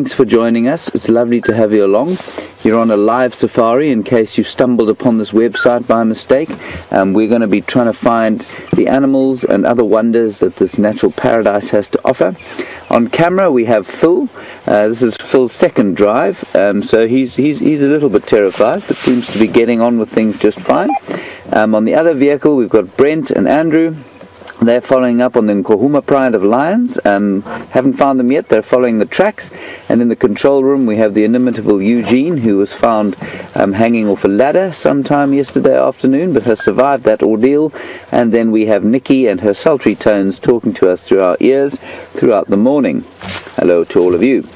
Thanks for joining us. It's lovely to have you along. You're on a live safari in case you stumbled upon this website by mistake. Um, we're going to be trying to find the animals and other wonders that this natural paradise has to offer. On camera we have Phil. Uh, this is Phil's second drive, um, so he's, he's, he's a little bit terrified, but seems to be getting on with things just fine. Um, on the other vehicle we've got Brent and Andrew. They're following up on the Nkuhuma Pride of Lions. Um, haven't found them yet. They're following the tracks. And in the control room, we have the inimitable Eugene, who was found um, hanging off a ladder sometime yesterday afternoon, but has survived that ordeal. And then we have Nikki and her sultry tones talking to us through our ears throughout the morning. Hello to all of you.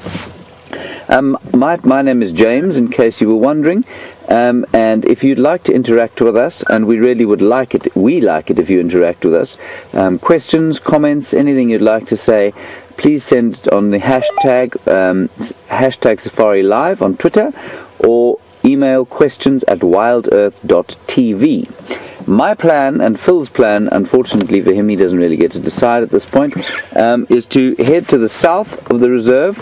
Um, my, my name is James, in case you were wondering. Um, and if you'd like to interact with us, and we really would like it, we like it if you interact with us, um, questions, comments, anything you'd like to say, please send it on the hashtag, um, hashtag Safari Live on Twitter, or email questions at wildearth.tv. My plan and Phil's plan, unfortunately for him, he doesn't really get to decide at this point, um, is to head to the south of the reserve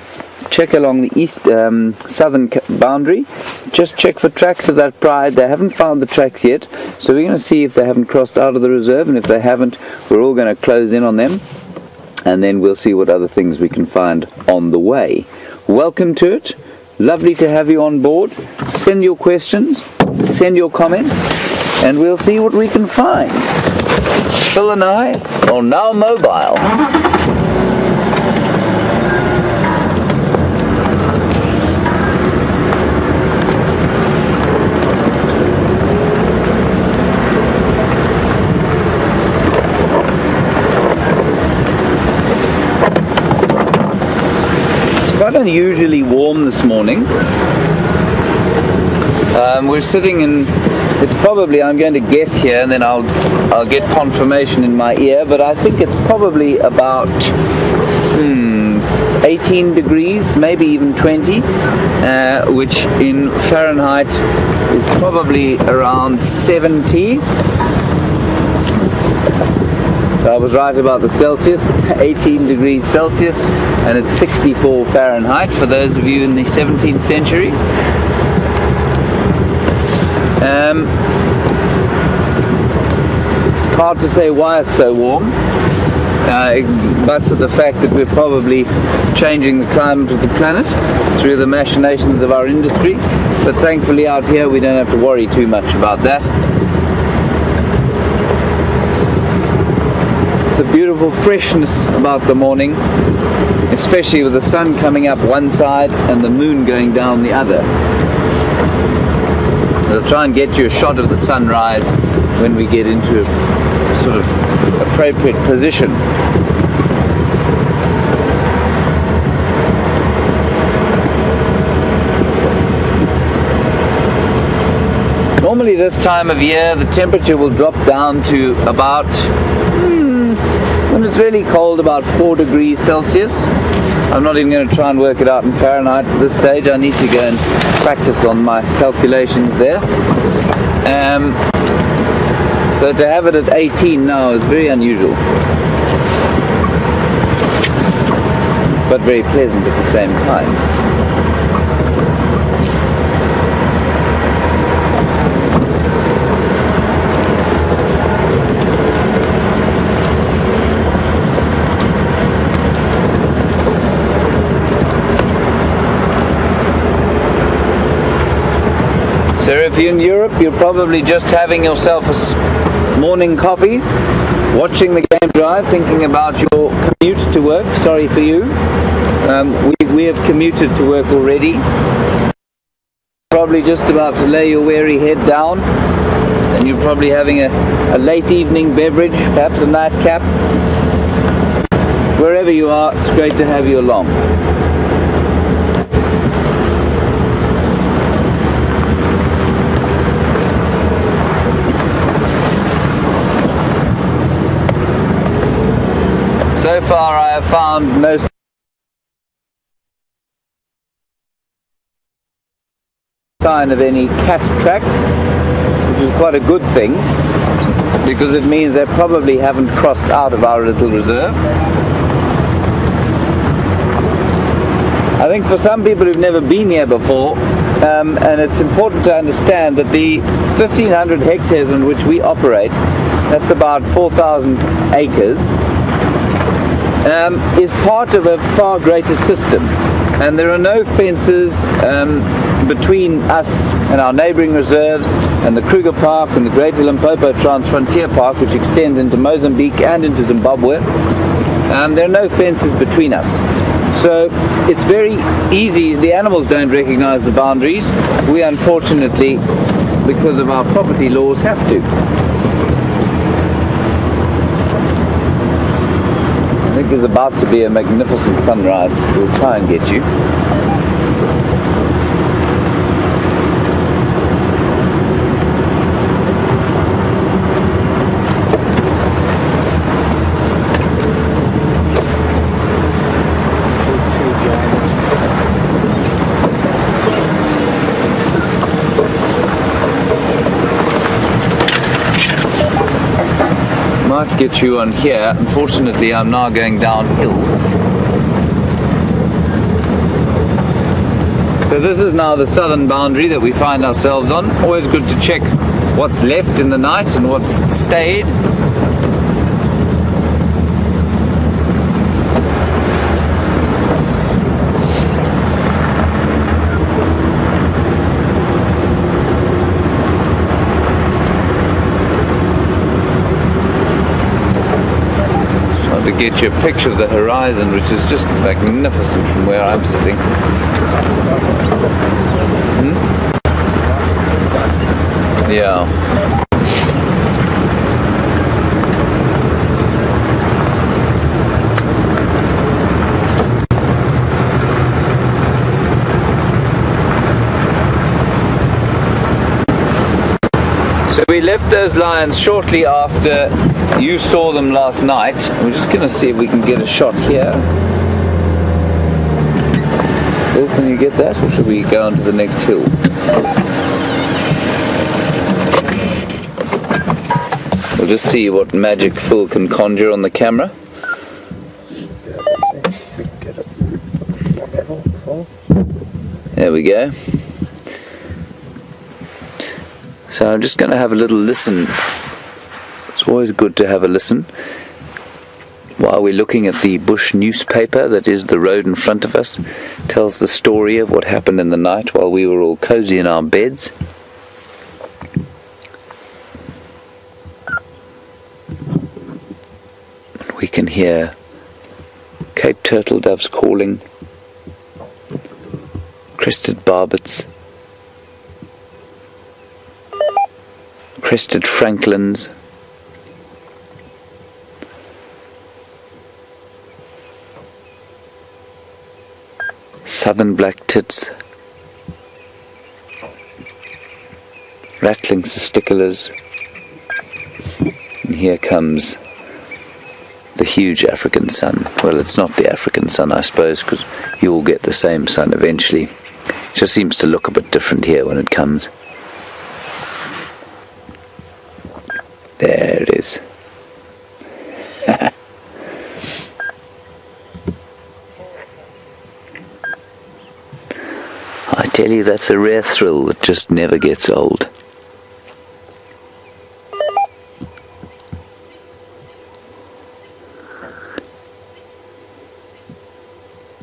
check along the east um, southern boundary. Just check for tracks of that pride. They haven't found the tracks yet so we're going to see if they haven't crossed out of the reserve and if they haven't we're all going to close in on them and then we'll see what other things we can find on the way. Welcome to it. Lovely to have you on board. Send your questions send your comments and we'll see what we can find. Phil and I are now mobile quite unusually warm this morning. Um, we're sitting in, it's probably, I'm going to guess here and then I'll, I'll get confirmation in my ear, but I think it's probably about hmm, 18 degrees, maybe even 20, uh, which in Fahrenheit is probably around 70. So I was right about the Celsius, 18 degrees Celsius and it's 64 Fahrenheit for those of you in the 17th century. Um, hard to say why it's so warm, uh, but for the fact that we're probably changing the climate of the planet through the machinations of our industry. But thankfully out here we don't have to worry too much about that. A beautiful freshness about the morning, especially with the sun coming up one side and the moon going down the other. I'll try and get you a shot of the sunrise when we get into a sort of appropriate position. Normally this time of year the temperature will drop down to about hmm, it's really cold, about 4 degrees Celsius. I'm not even going to try and work it out in Fahrenheit at this stage. I need to go and practice on my calculations there. Um, so to have it at 18 now is very unusual. But very pleasant at the same time. So if you're in Europe, you're probably just having yourself a morning coffee, watching the game drive, thinking about your commute to work. Sorry for you. Um, we, we have commuted to work already. Probably just about to lay your weary head down and you're probably having a, a late evening beverage, perhaps a nightcap. Wherever you are, it's great to have you along. So far I have found no sign of any cat tracks, which is quite a good thing because it means they probably haven't crossed out of our little reserve. I think for some people who've never been here before, um, and it's important to understand that the 1500 hectares on which we operate, that's about 4,000 acres, um, is part of a far greater system. And there are no fences um, between us and our neighbouring reserves and the Kruger Park and the Greater Limpopo Transfrontier Park, which extends into Mozambique and into Zimbabwe. Um, there are no fences between us. So it's very easy. The animals don't recognize the boundaries. We unfortunately, because of our property laws, have to. I think about to be a magnificent sunrise. We'll try and get you. Get you on here. Unfortunately, I'm now going downhill. So this is now the southern boundary that we find ourselves on. Always good to check what's left in the night and what's stayed. Get you a picture of the horizon, which is just magnificent from where I'm sitting. Hmm? Yeah. So we left those lions shortly after you saw them last night. We're just going to see if we can get a shot here. Phil, can you get that? Or should we go on to the next hill? We'll just see what magic Phil can conjure on the camera. There we go. So I'm just going to have a little listen. It's always good to have a listen while we're looking at the bush newspaper that is the road in front of us. Tells the story of what happened in the night while we were all cozy in our beds. We can hear Cape turtle doves calling, crested barbets. crested francolins. Southern black tits, rattling cisticolas, and here comes the huge African sun. Well, it's not the African sun, I suppose, because you all get the same sun eventually. It just seems to look a bit different here when it comes. There it is. I tell you, that's a rare thrill that just never gets old.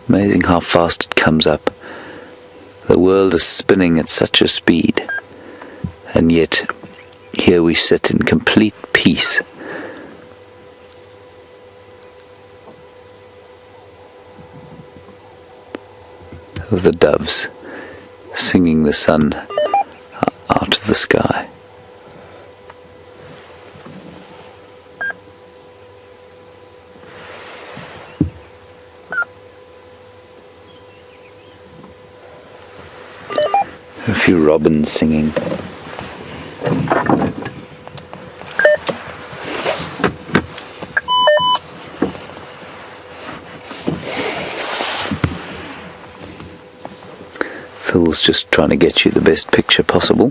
Amazing how fast it comes up. The world is spinning at such a speed, and yet here we sit in complete peace. Of the doves singing the sun uh, out of the sky. A few robins singing. Phil's just trying to get you the best picture possible.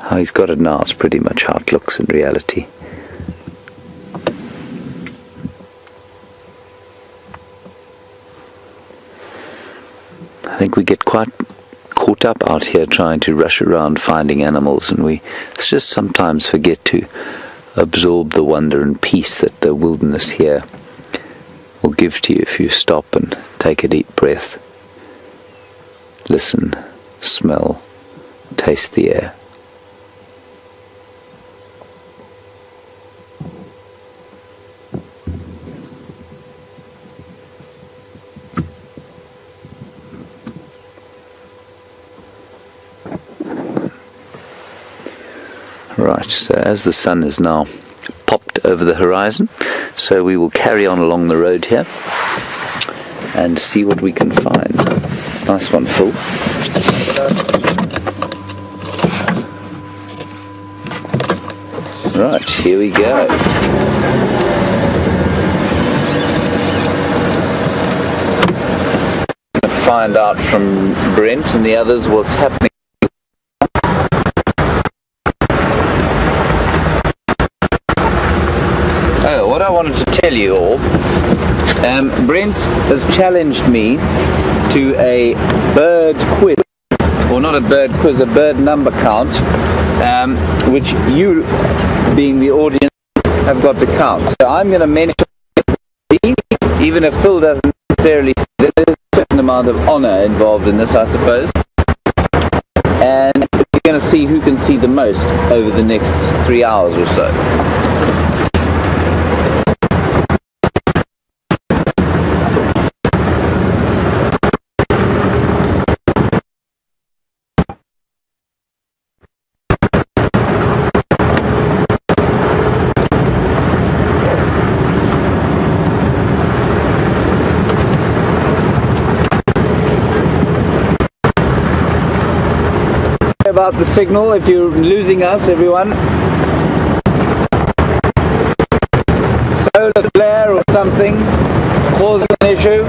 How he's got it now is pretty much how it looks in reality. I think we get quite caught up out here trying to rush around finding animals and we just sometimes forget to absorb the wonder and peace that the wilderness here will give to you if you stop and take a deep breath. Listen, smell, taste the air. Right, so as the sun is now popped over the horizon, so we will carry on along the road here and see what we can find. Nice one, Phil. Right, here we go. Find out from Brent and the others what's happening. Tell you all, um, Brent has challenged me to a bird quiz, or not a bird quiz, a bird number count, um, which you, being the audience, have got to count. So I'm going to mention, even if Phil doesn't necessarily, there's a certain amount of honour involved in this, I suppose. And we're going to see who can see the most over the next three hours or so. About the signal if you're losing us, everyone. Solar flare or something causes an issue.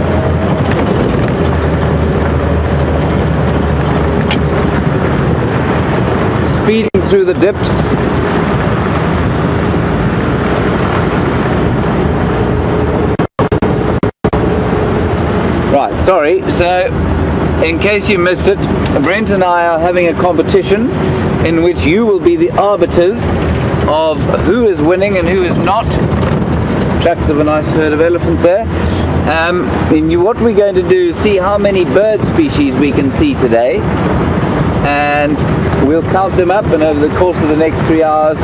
Speeding through the dips. Right, sorry. So in case you missed it, Brent and I are having a competition in which you will be the arbiters of who is winning and who is not. Tracks of a nice herd of elephant there. Um, and what we're going to do is see how many bird species we can see today. And we'll count them up and over the course of the next three hours,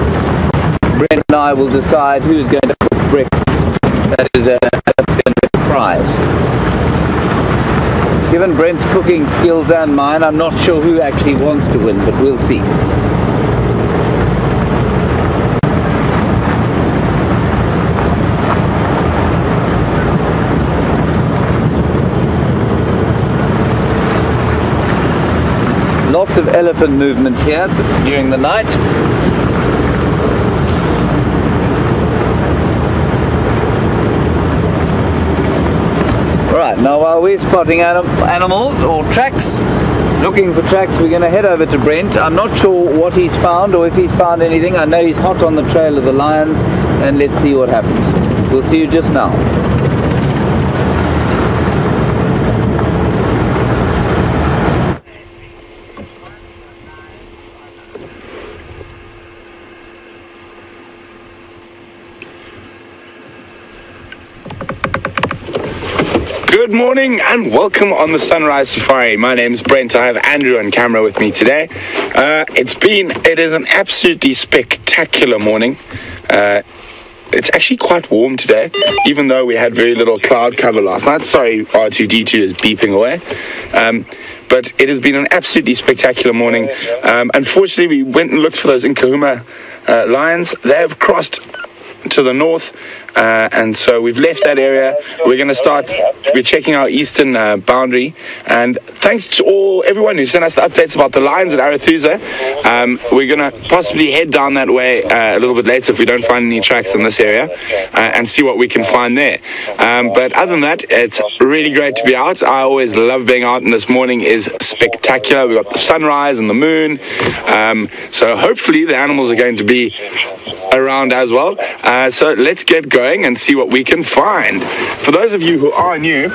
Brent and I will decide who's going to cook breakfast. That is a, that's going to be a prize. Given Brent's cooking skills and mine, I'm not sure who actually wants to win, but we'll see. Lots of elephant movement here during the night. Now while we're spotting anim animals or tracks, looking for tracks, we're going to head over to Brent. I'm not sure what he's found or if he's found anything. I know he's hot on the trail of the lions, and let's see what happens. We'll see you just now. Morning and welcome on the Sunrise Safari. My name is Brent. I have Andrew on camera with me today. Uh, it's been, it is an absolutely spectacular morning. Uh, it's actually quite warm today, even though we had very little cloud cover last night. Sorry, R2D2 is beeping away. Um, but it has been an absolutely spectacular morning. Um, unfortunately, we went and looked for those Nkuhuma uh, lions. They have crossed to the north uh, and so we've left that area. We're going to start. We're checking our eastern uh, boundary, and thanks to all everyone who sent us the updates about the lions at Arathusa. Um, we're going to possibly head down that way uh, a little bit later if we don't find any tracks in this area, uh, and see what we can find there. Um, but other than that, it's really great to be out. I always love being out, and this morning is spectacular. We've got the sunrise and the moon, um, so hopefully the animals are going to be around as well. Uh, so let's get going going and see what we can find. For those of you who are new,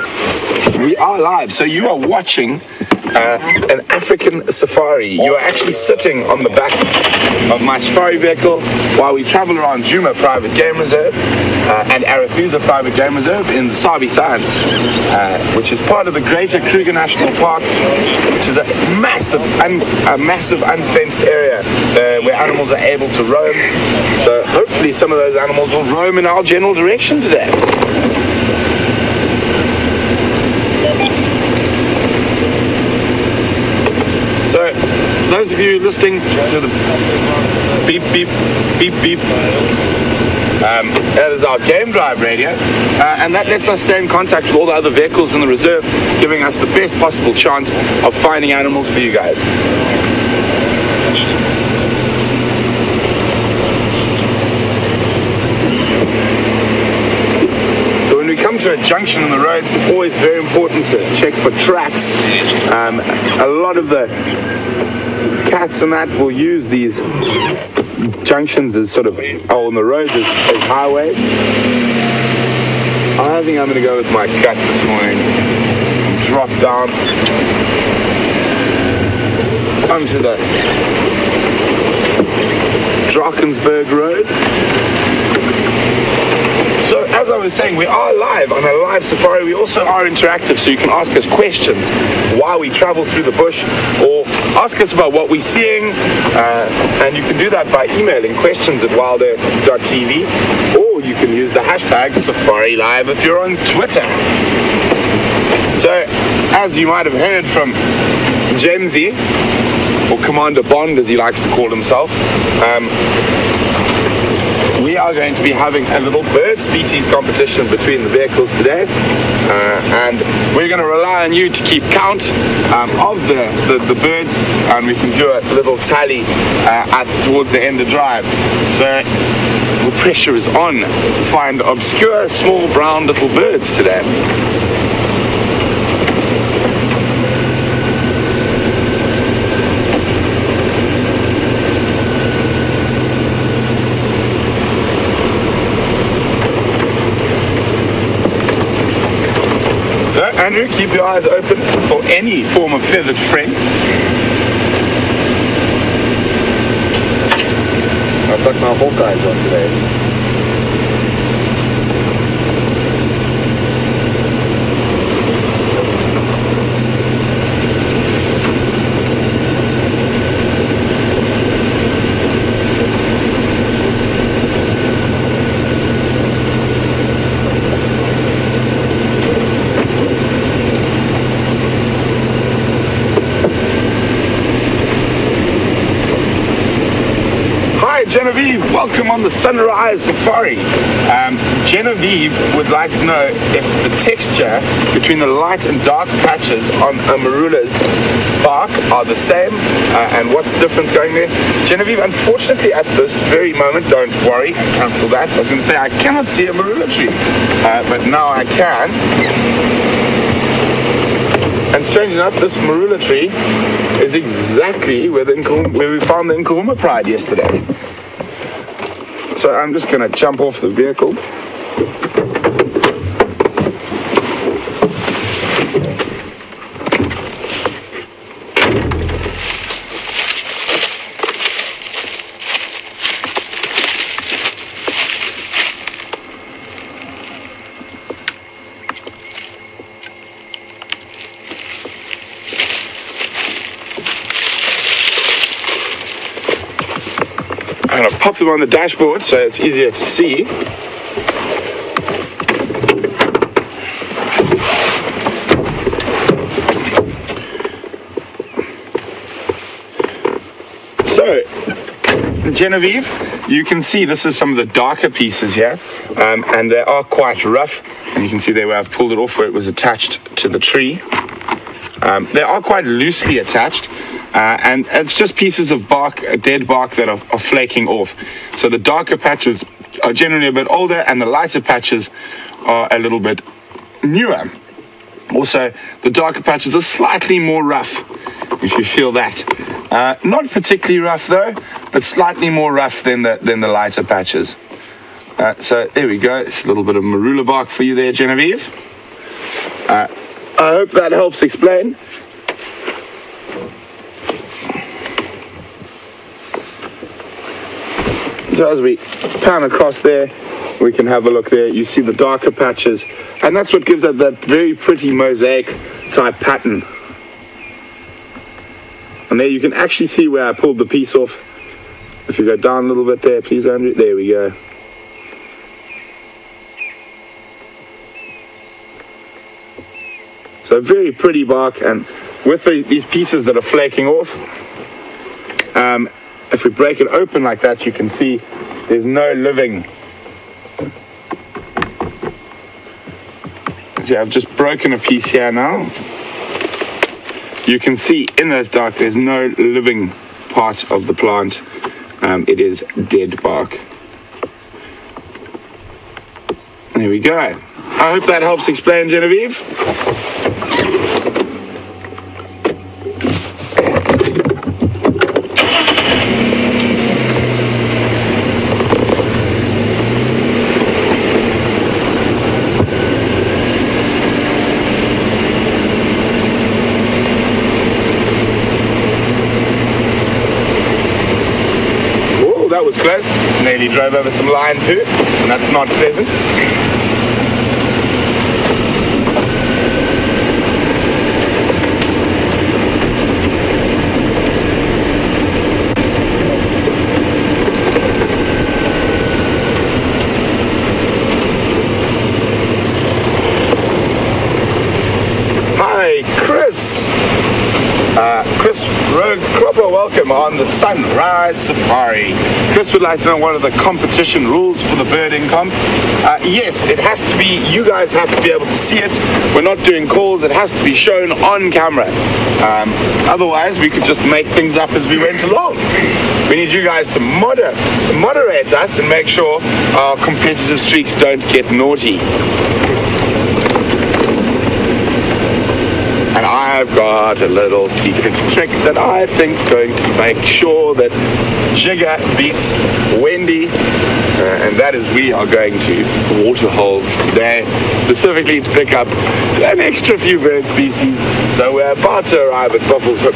we are live. So you are watching uh, an African safari. You are actually sitting on the back of my safari vehicle while we travel around Djuma Private Game Reserve uh, and Arathusa Private Game Reserve in the Sabi Sands, uh, which is part of the Greater Kruger National Park, which is a massive, a massive unfenced area uh, where animals are able to roam. So hopefully some of those animals will roam in our general direction today. So, those of you listening to the beep, beep, beep, beep, um, that is our game drive radio, uh, and that lets us stay in contact with all the other vehicles in the reserve, giving us the best possible chance of finding animals for you guys. So when we to a junction in the road, it's always very important to check for tracks. Um, a lot of the cats and that will use these junctions as sort of, oh, on the roads as, as highways. I think I'm going to go with my gut this morning. Drop down onto the Drakensberg Road. As I was saying, we are live on a live safari. We also are interactive, so you can ask us questions while we travel through the bush, or ask us about what we're seeing, uh, and you can do that by emailing questions at wildearth.tv, or you can use the hashtag Safari Live if you're on Twitter. So, as you might have heard from Jamesy, or Commander Bond as he likes to call himself, um, are going to be having a little bird species competition between the vehicles today. Uh, and we're going to rely on you to keep count um, of the, the, the, birds and we can do a little tally uh, at, towards the end of the drive. So the pressure is on to find obscure small brown little birds today. Keep your eyes open for any form of feathered friend. I've got my Hawkeyes on today. Genevieve. Welcome on the Sunrise Safari. Um, Genevieve would like to know if the texture between the light and dark patches on a marula's bark are the same uh, and what's the difference going there. Genevieve, unfortunately, at this very moment, don't worry, cancel that. I was going to say I cannot see a marula tree, uh, but now I can. And strange enough, this marula tree is exactly where, the where we found the Nkuhuma Pride yesterday. So I'm just going to jump off the vehicle. Them on the dashboard so it's easier to see. So, Genevieve, you can see this is some of the darker pieces here, um, and they are quite rough. And you can see there where I've pulled it off where it was attached to the tree. Um, they are quite loosely attached, uh, and it's just pieces of bark, uh, dead bark that are, are flaking off. So the darker patches are generally a bit older, and the lighter patches are a little bit newer. Also, the darker patches are slightly more rough, if you feel that. Uh, not particularly rough though, but slightly more rough than the than the lighter patches. Uh, so there we go. It's a little bit of marula bark for you there, Genevieve. Uh, I hope that helps explain. So as we pan across there, we can have a look there. You see the darker patches, and that's what gives it that very pretty mosaic type pattern. And there you can actually see where I pulled the piece off. If you go down a little bit there, please, Andrew. There we go. So very pretty bark, and with the, these pieces that are flaking off, um, if we break it open like that, you can see there's no living. See, I've just broken a piece here now. You can see in those dark, there's no living part of the plant. Um, it is dead bark. There we go. I hope that helps explain, Genevieve. Oh, that was close. Nearly drove over some lion poo, and that's not pleasant. Hi, Chris. Uh, Chris Rogue Cropper, welcome on the Sunrise Safari. Chris would like to know what are the competition rules for the birding comp. Uh, yes, it has to be, you guys have to be able to see it. We're not doing calls, it has to be shown on camera. Um, otherwise, we could just make things up as we went along. We need you guys to moder- moderate us and make sure our competitive streaks don't get naughty. And I've got a little secret trick that I think's going to make sure that Jigger beats Wendy. Uh, and that is we are going to water holes today, specifically to pick up an extra few bird species. So we're about to arrive at Buffles Hook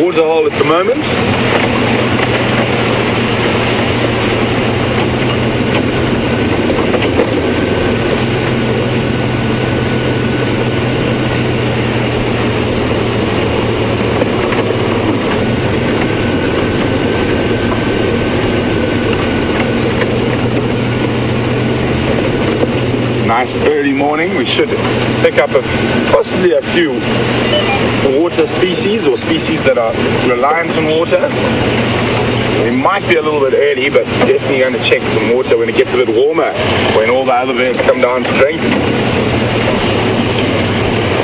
Waterhole at the moment. Nice early morning. We should pick up a f- possibly a few water species or species that are reliant on water. It might be a little bit early, but definitely going to check some water when it gets a bit warmer, when all the other birds come down to drink.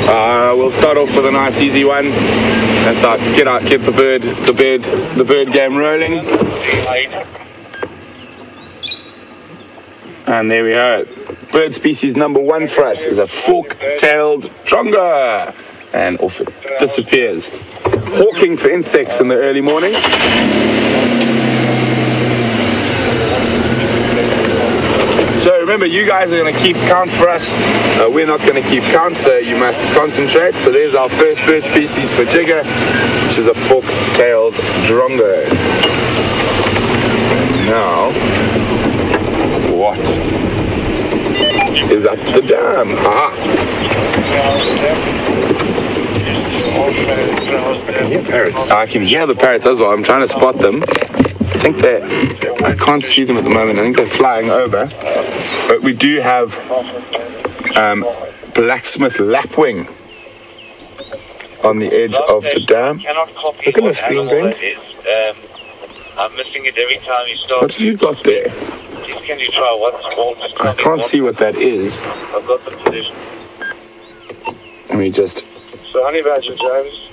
Uh, we'll start off with a nice easy one. That's our get out, get the bird, the bird, the bird game rolling. And there we are. Bird species number one for us is a fork-tailed drongo. And off it disappears. Hawking for insects in the early morning. So remember, you guys are going to keep count for us. Uh, we're not going to keep count, so you must concentrate. So there's our first bird species for Jigger, which is a fork-tailed drongo. Now, what the dam? Aha! I can hear the parrots as well. I'm trying to spot them. I think they're, I can't see them at the moment. I think they're flying over. But we do have um, blacksmith lapwing on the edge of the dam. Look at the screen, Brent. Um, I'm missing it every time you start. What have you got there? Can you try more? Just I can't see what that is. I've got the position. Let me just. So honey badger James.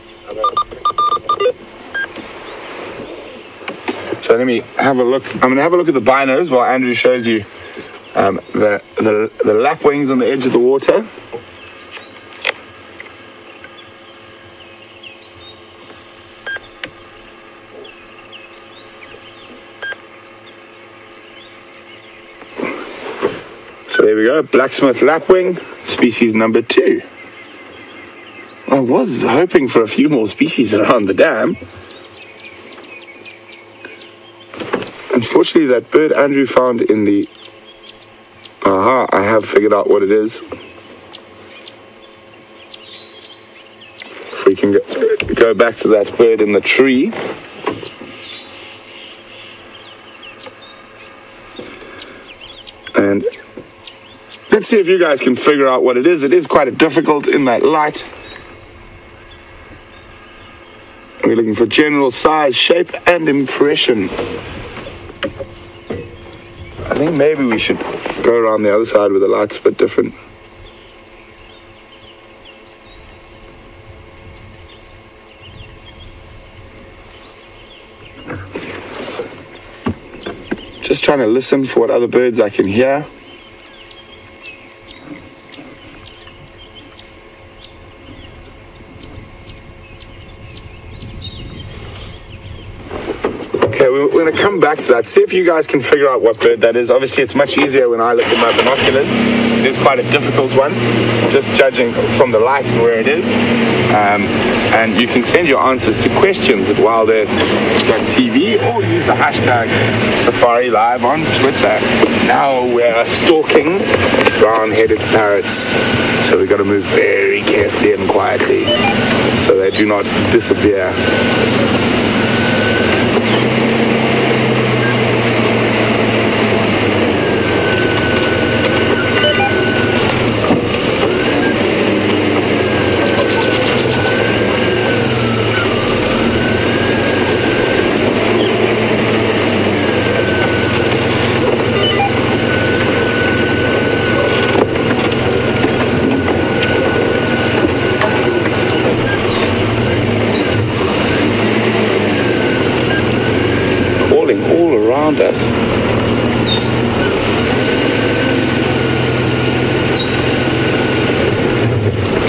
So let me have a look. I'm going to have a look at the binos while Andrew shows you um, the, the the lapwings on the edge of the water. We go, blacksmith lapwing, species number two. I was hoping for a few more species around the dam. Unfortunately, that bird Andrew found in the. Aha, I have figured out what it is. If we can go, go back to that bird in the tree. And let's see if you guys can figure out what it is. It is quite difficult in that light. We're looking for general size, shape, and impression. I think maybe we should go around the other side where the light's a bit different. Just trying to listen for what other birds I can hear. We're going to come back to that. See if you guys can figure out what bird that is. Obviously, it's much easier when I look at my binoculars. It is quite a difficult one, just judging from the light and where it is. Um, and you can send your answers to questions at wildearth.tv or use the hashtag Safari Live on Twitter. Now we're stalking brown-headed parrots, so we've got to move very carefully and quietly so they do not disappear. calling all around us.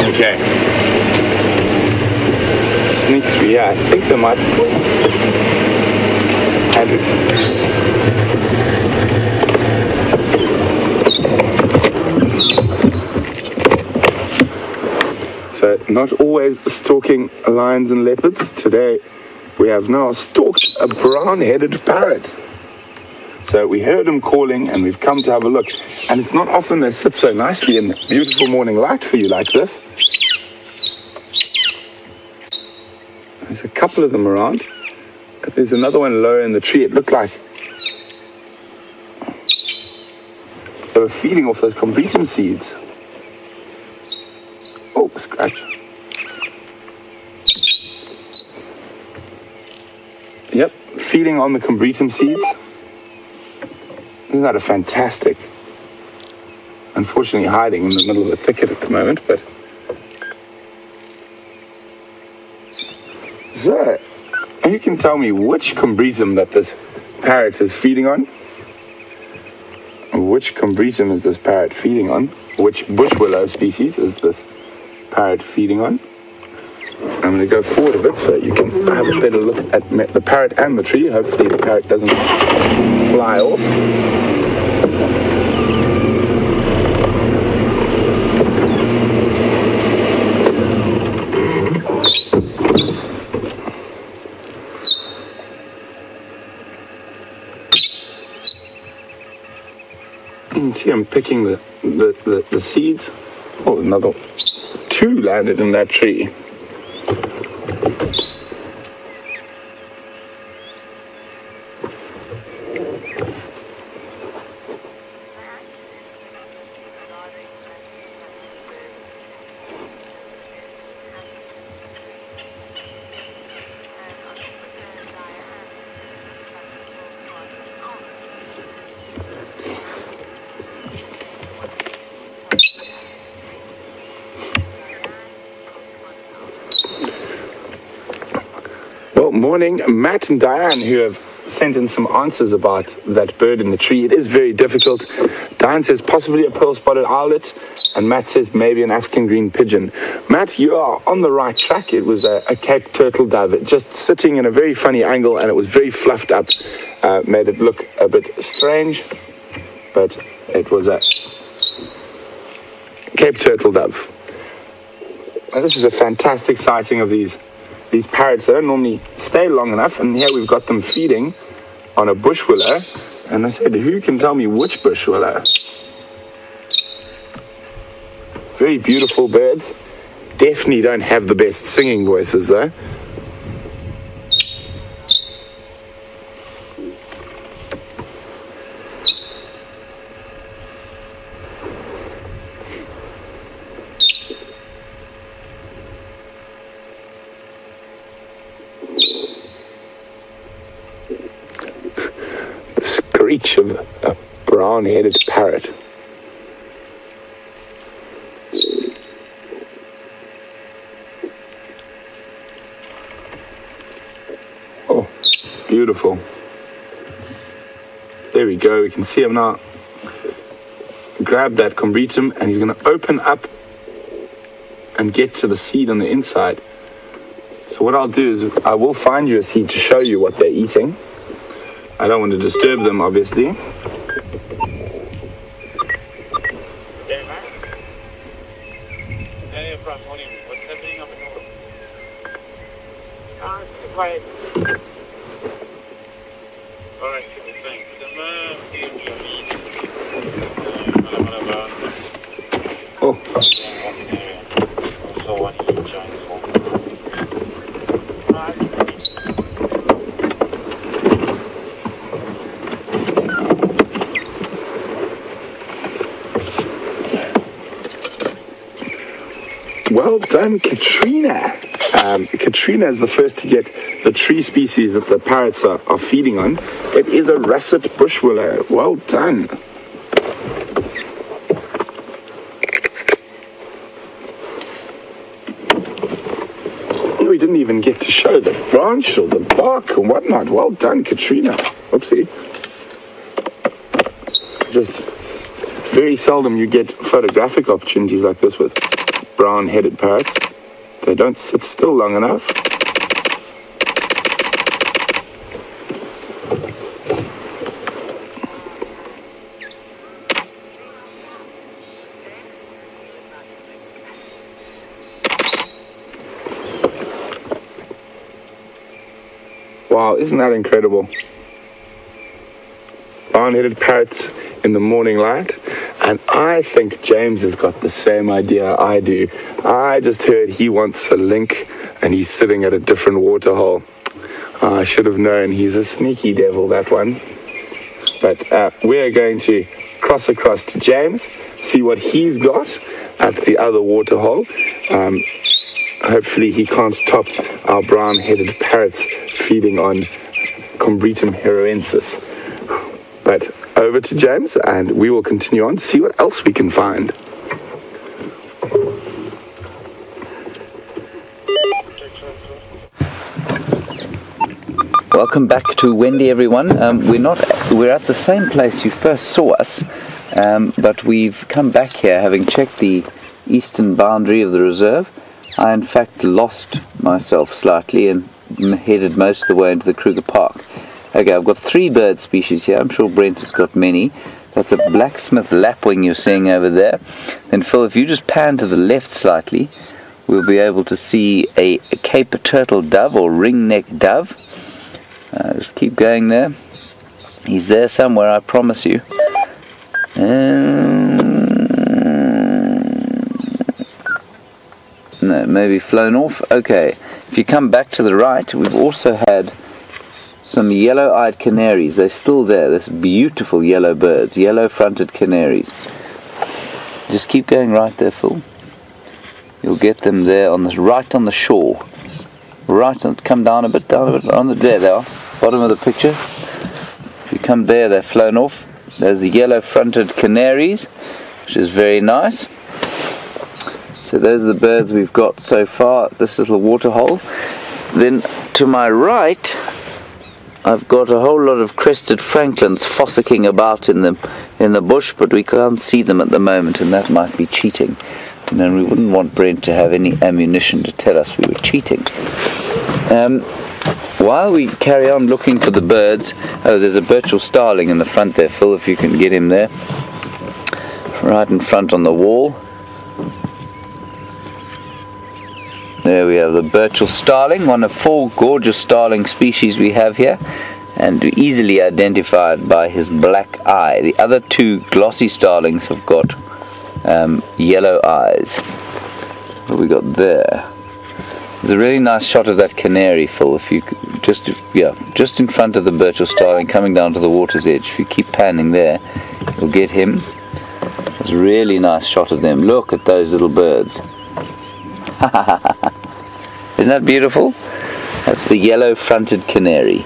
Okay. Sneak through. Yeah, I think there might. Andrew. So, not always stalking lions and leopards. Today, we have now stalked a brown-headed parrot. So we heard him calling and we've come to have a look. And it's not often they sit so nicely in beautiful morning light for you like this. There's a couple of them around. There's another one lower in the tree. It looked like they were feeding off those combretum seeds. Feeding on the combretum seeds. Isn't that a fantastic? Unfortunately, hiding in the middle of the thicket at the moment, but. So, you can tell me which combretum that this parrot is feeding on? Which combretum is this parrot feeding on? Which bush willow species is this parrot feeding on? I'm going to go forward a bit so you can have a better look at the parrot and the tree. Hopefully, the parrot doesn't fly off. You can see I'm picking the, the, the, the seeds. Oh, another two landed in that tree. Morning, Matt and Diane, who have sent in some answers about that bird in the tree. It is very difficult. Diane says possibly a pearl spotted owlet, and Matt says maybe an African green pigeon. Matt, you are on the right track. It was a, a Cape turtle dove, just sitting in a very funny angle, and it was very fluffed up, uh, made it look a bit strange, but it was a Cape turtle dove. Now, this is a fantastic sighting of these these parrots. They don't normally stay long enough, and here we've got them feeding on a bush willow. And I said, who can tell me which bush willow? Very beautiful birds. Definitely don't have the best singing voices though. the screech of a brown-headed parrot. Oh, beautiful. There we go. We can see him now. Grab that combretum and he's going to open up and get to the seed on the inside. So what I'll do is I will find you a seed to show you what they're eating. I don't want to disturb them, obviously. Hey, man. Hey, Frank, morning. What's happening up in North? Ah, it's quiet. Alright, good thing. The man, here we are. Malababa. Oh, Walking area. So what is the giant phone? Alright. Well Katrina. Um, Katrina is the first to get the tree species that the parrots are, are feeding on. It is a russet bush willow. Well done. We didn't even get to show the branch or the bark and whatnot. Well done, Katrina. Oopsie. Just very seldom you get photographic opportunities like this with brown-headed parrots. They don't sit still long enough. Wow, isn't that incredible? Brown-headed parrots in the morning light. And I think James has got the same idea I do. I just heard he wants a link and he's sitting at a different waterhole. I should have known he's a sneaky devil, that one. But uh, we're going to cross across to James, see what he's got at the other waterhole. Um, hopefully, he can't top our brown headed parrots feeding on Combretum hereroense. But over to James, and we will continue on to see what else we can find. Welcome back to Wendy, everyone. Um, we're not we're at the same place you first saw us, um, but we've come back here having checked the eastern boundary of the reserve. I, in fact, lost myself slightly and headed most of the way into the Kruger Park. Okay, I've got three bird species here. I'm sure Brent has got many. That's a blacksmith lapwing you're seeing over there. Then, Phil, if you just pan to the left slightly, we'll be able to see a, a Cape turtle dove or ringneck dove. Uh, just keep going there. He's there somewhere, I promise you. Um, no, maybe flown off. Okay, if you come back to the right, we've also had some yellow-eyed canaries. They're still there. There's beautiful yellow birds, yellow-fronted canaries. Just keep going right there, Phil. You'll get them there on the right on the shore. Right on, come down a bit, down a bit. On the there they are, bottom of the picture. If you come there, they're flown off. There's the yellow-fronted canaries, which is very nice. So those are the birds we've got so far this little waterhole. Then to my right, I've got a whole lot of crested francolins fossicking about in the in the bush, but we can't see them at the moment, and that might be cheating. And then we wouldn't want Brent to have any ammunition to tell us we were cheating. Um, while we carry on looking for the birds, oh, there's a Burchell starling in the front there, Phil, if you can get him there. Right in front on the wall. There we have the Burchell starling, one of four gorgeous starling species we have here, and easily identified by his black eye. The other two glossy starlings have got um, yellow eyes. What we got there? There's a really nice shot of that canary, Phil. If you just yeah, just in front of the Burchell starling, coming down to the water's edge. If you keep panning there, you'll get him. It's a really nice shot of them. Look at those little birds. Isn't that beautiful? That's the yellow-fronted canary.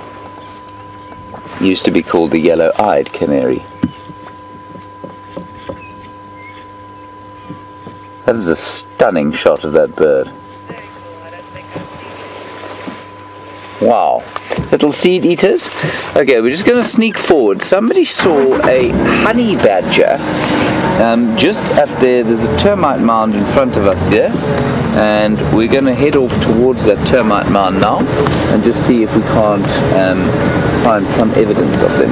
Used to be called the yellow-eyed canary. That is a stunning shot of that bird. Wow. Little seed eaters. Okay, we're just going to sneak forward. Somebody saw a honey badger um, just up there. There's a termite mound in front of us here. And we're going to head off towards that termite mound now and just see if we can't um, find some evidence of them.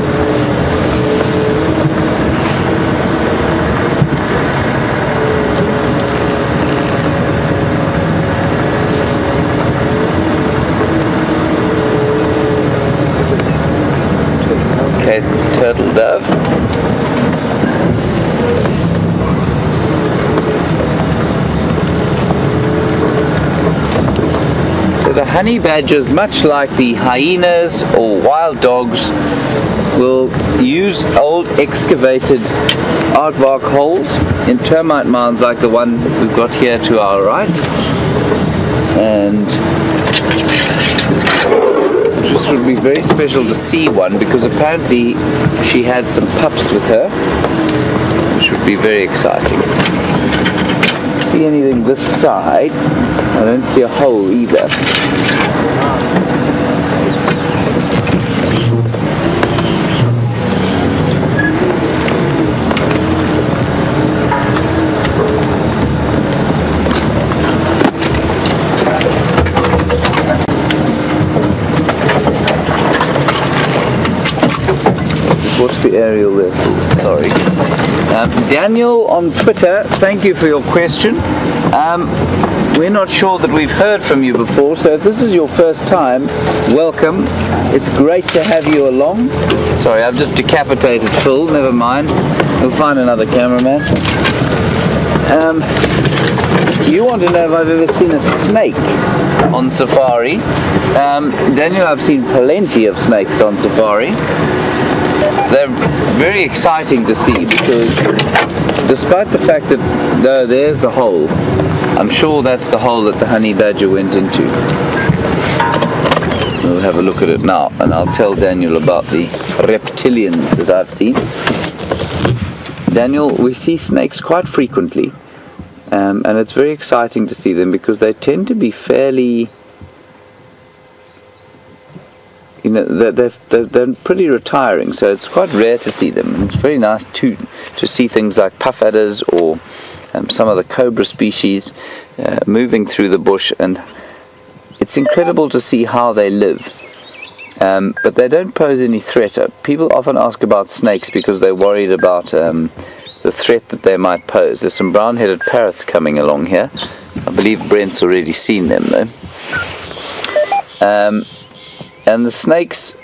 Okay, turtle dove. Honey badgers, much like the hyenas or wild dogs, will use old excavated aardvark holes in termite mounds like the one we've got here to our right. And this would be very special to see one because apparently she had some pups with her, which would be very exciting. See anything this side? I don't see a hole either. What's the aerial there? Sorry. Um, Daniel on Twitter, thank you for your question. Um, we're not sure that we've heard from you before, so if this is your first time, welcome. It's great to have you along. Sorry, I've just decapitated Phil, never mind. We'll find another cameraman. Um, you want to know if I've ever seen a snake on safari. Um, Daniel, I've seen plenty of snakes on safari they're very exciting to see because despite the fact that there's the hole, I'm sure that's the hole that the honey badger went into. We'll have a look at it now and I'll tell Daniel about the reptilians that I've seen. Daniel, we see snakes quite frequently um, and it's very exciting to see them because they tend to be fairly you know they're, they're, they're, pretty retiring so it's quite rare to see them. It's very nice too to see things like puff adders or um, some of the cobra species uh, moving through the bush and it's incredible to see how they live. Um, but they don't pose any threat. Uh, people often ask about snakes because they're worried about um, the threat that they might pose. There's some brown-headed parrots coming along here. I believe Brent's already seen them though. Um, and the snakes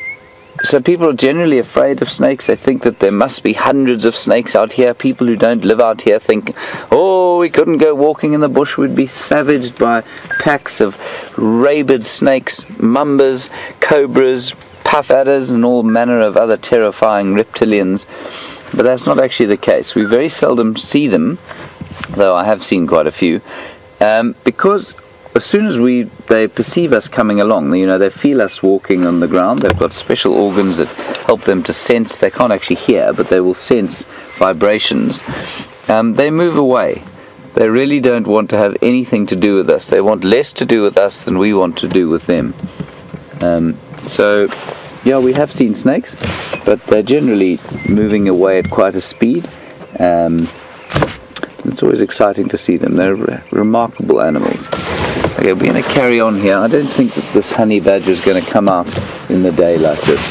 so people are generally afraid of snakes. They think that there must be hundreds of snakes out here. People who don't live out here think oh we couldn't go walking in the bush. We'd be savaged by packs of rabid snakes mambas cobras puff adders and all manner of other terrifying reptilians. But that's not actually the case. We very seldom see them though I have seen quite a few um, because as soon as we they perceive us coming along, you know, they feel us walking on the ground. They've got special organs that help them to sense. They can't actually hear, but they will sense vibrations. Um, they move away. They really don't want to have anything to do with us. They want less to do with us than we want to do with them. Um, so, yeah, we have seen snakes, but they're generally moving away at quite a speed. Um, it's always exciting to see them. They're re- remarkable animals. Okay, we're going to carry on here. I don't think that this honey badger is going to come out in the day like this.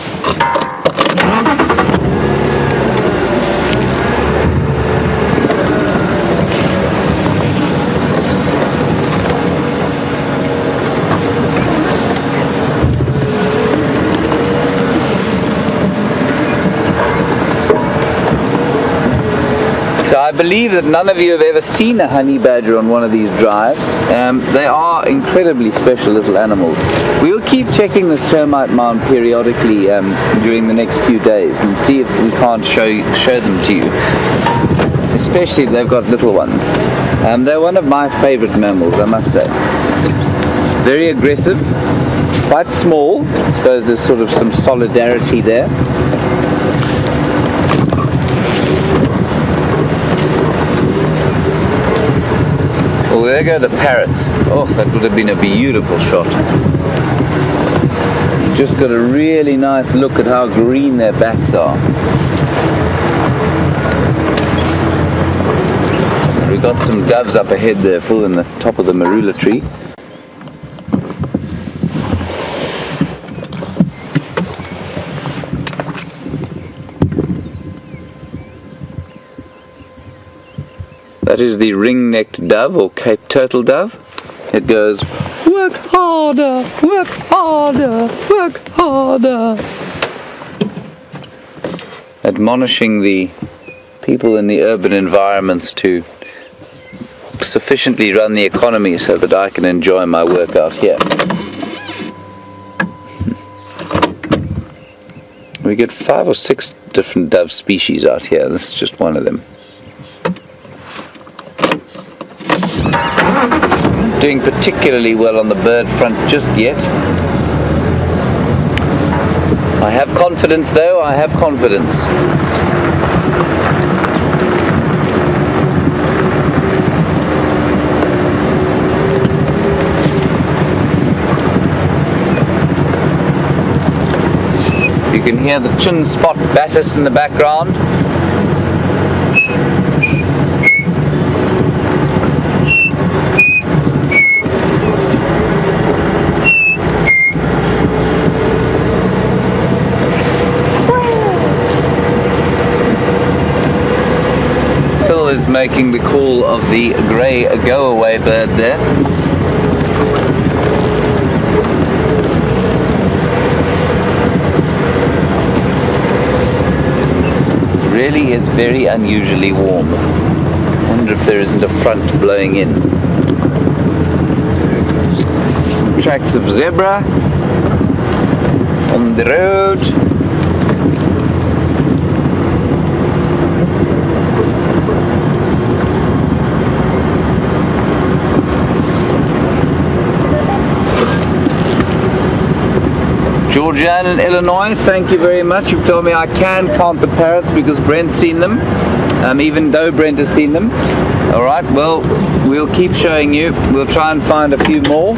I believe that none of you have ever seen a honey badger on one of these drives. Um, they are incredibly special little animals. We'll keep checking this termite mound periodically um, during the next few days and see if we can't show show them to you. Especially if they've got little ones. Um, they're one of my favorite mammals, I must say. Very aggressive, quite small. I suppose there's sort of some solidarity there. There go the parrots. Oh, that would have been a beautiful shot. Just got a really nice look at how green their backs are. We've got some doves up ahead there, full in the top of the marula tree. Is the ring-necked dove or Cape turtle dove. It goes, work harder, work harder, work harder. Admonishing the people in the urban environments to sufficiently run the economy so that I can enjoy my work out here. We get five or six different dove species out here. This is just one of them. Doing particularly well on the bird front just yet. I have confidence though, I have confidence. You can hear the chin spot batis in the background. Phil is making the call of the grey go-away bird there. Really is very unusually warm. Wonder if there isn't a front blowing in. Tracks of zebra on the road. Georgiana in Illinois, thank you very much. You've told me I can count the parrots because Brent's seen them, um, even though Brent has seen them. All right, well, we'll keep showing you. We'll try and find a few more.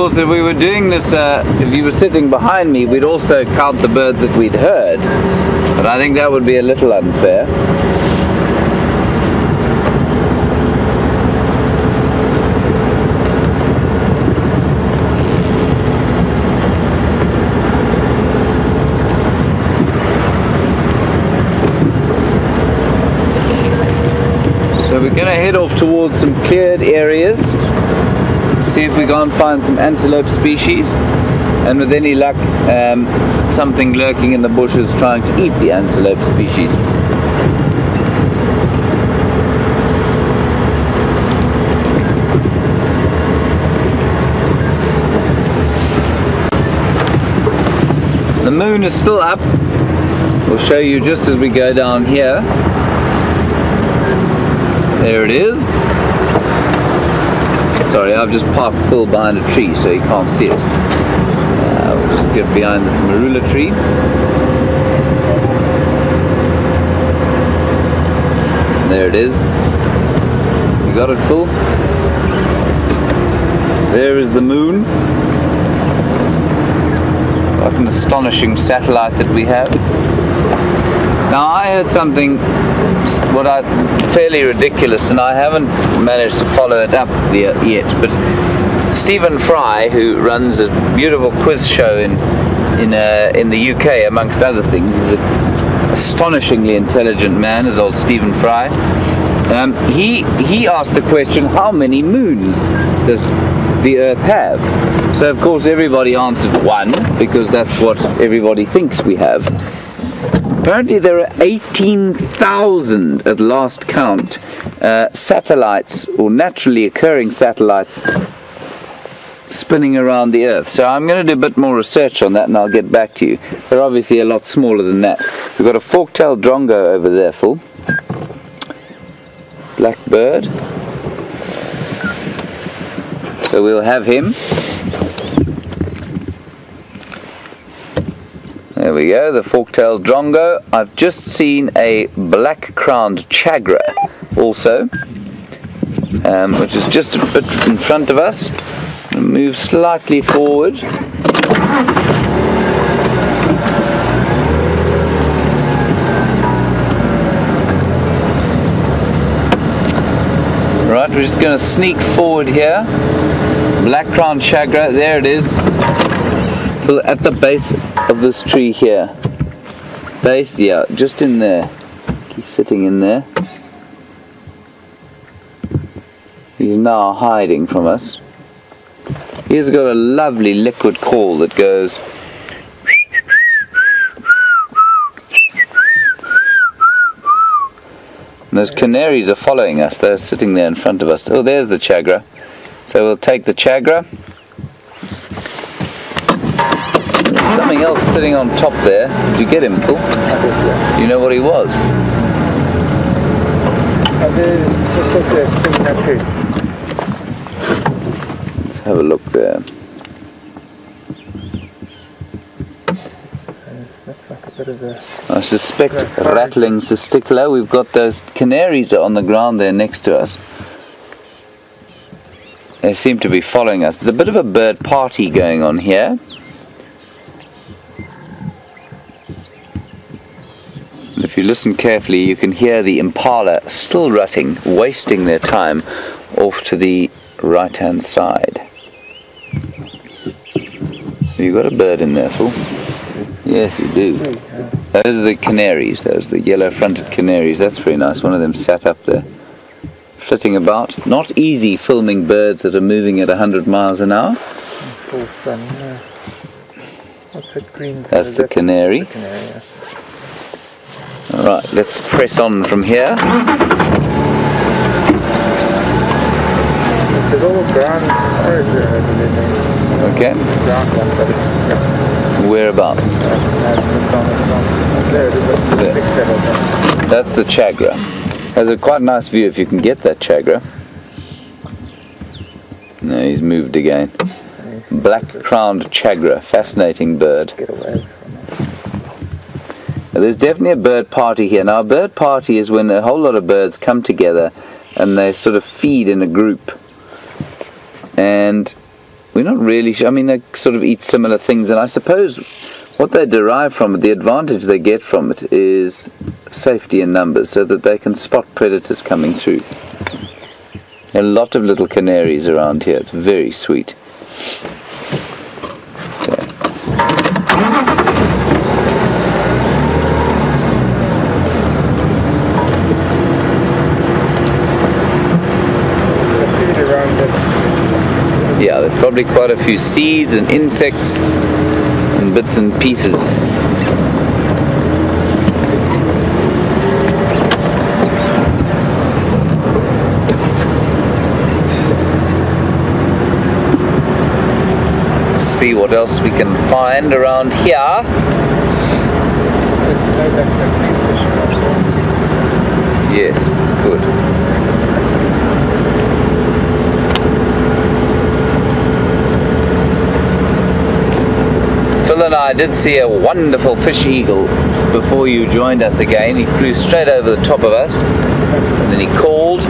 Course, if we were doing this, uh, if you were sitting behind me, we'd also count the birds that we'd heard. But I think that would be a little unfair. So we're going to head off towards some cleared areas, see if we can't find some antelope species, and with any luck, um, something lurking in the bushes trying to eat the antelope species. The moon is still up. We'll show you just as we go down here. There it is. Sorry, I've just parked Phil behind a tree so you can't see it. Uh, we'll just get behind this marula tree. There it is. You got it, Phil? There is the moon. What an astonishing satellite that we have. Now I heard something what I fairly ridiculous, and I haven't managed to follow it up yet. But Stephen Fry, who runs a beautiful quiz show in in uh, in the UK, amongst other things, is an astonishingly intelligent man, is old Stephen Fry. Um, he he asked the question, how many moons does the Earth have? So of course everybody answered one because that's what everybody thinks we have. Apparently there are 18,000 at last count uh, satellites or naturally occurring satellites spinning around the Earth. So I'm going to do a bit more research on that and I'll get back to you. They're obviously a lot smaller than that. We've got a fork-tailed drongo over there, Phil. Blackbird. So we'll have him. There we go, the fork-tailed drongo. I've just seen a black-crowned tchagra also, um, which is just a bit in front of us. Move slightly forward. Right, we're just going to sneak forward here. Black crown tchagra, there it is. At the base of this tree here. Base, yeah, just in there. He's sitting in there. He's now hiding from us. He's got a lovely liquid call that goes. And those canaries are following us. They're sitting there in front of us. Oh, there's the tchagra. So we'll take the tchagra. Something else sitting on top there. Did you get him, Phil? You know what he was? Let's have a look there. I suspect rattling cisticola. We've got those canaries on the ground there next to us. They seem to be following us. There's a bit of a bird party going on here. If you listen carefully, you can hear the impala still rutting, wasting their time off to the right hand side. Have you got a bird in there, Phil? Yes, you do. Those are the canaries, those are the yellow fronted canaries. That's very nice. One of them sat up there, flitting about. Not easy filming birds that are moving at 100 miles an hour. Yeah. What's that green? That's the that canary. The canary. Yeah. Alright, let's press on from here. Okay, whereabouts? That's the. There. That's the tchagra. Has a quite nice view if you can get that tchagra. No, he's moved again. Black crowned tchagra, fascinating bird. Get away from it. Now, There's definitely a bird party here. Now, a bird party is when a whole lot of birds come together and they sort of feed in a group. And we're not really sure. I mean, they sort of eat similar things, and I suppose what they derive from it, the advantage they get from it, is safety in numbers so that they can spot predators coming through. A lot of little canaries around here. It's very sweet. Okay. The feed around it. Yeah, there's probably quite a few seeds and insects and bits and pieces. See what else we can find around here. Yes, good. And I did see a wonderful fish eagle before you joined us again. He flew straight over the top of us and then he called.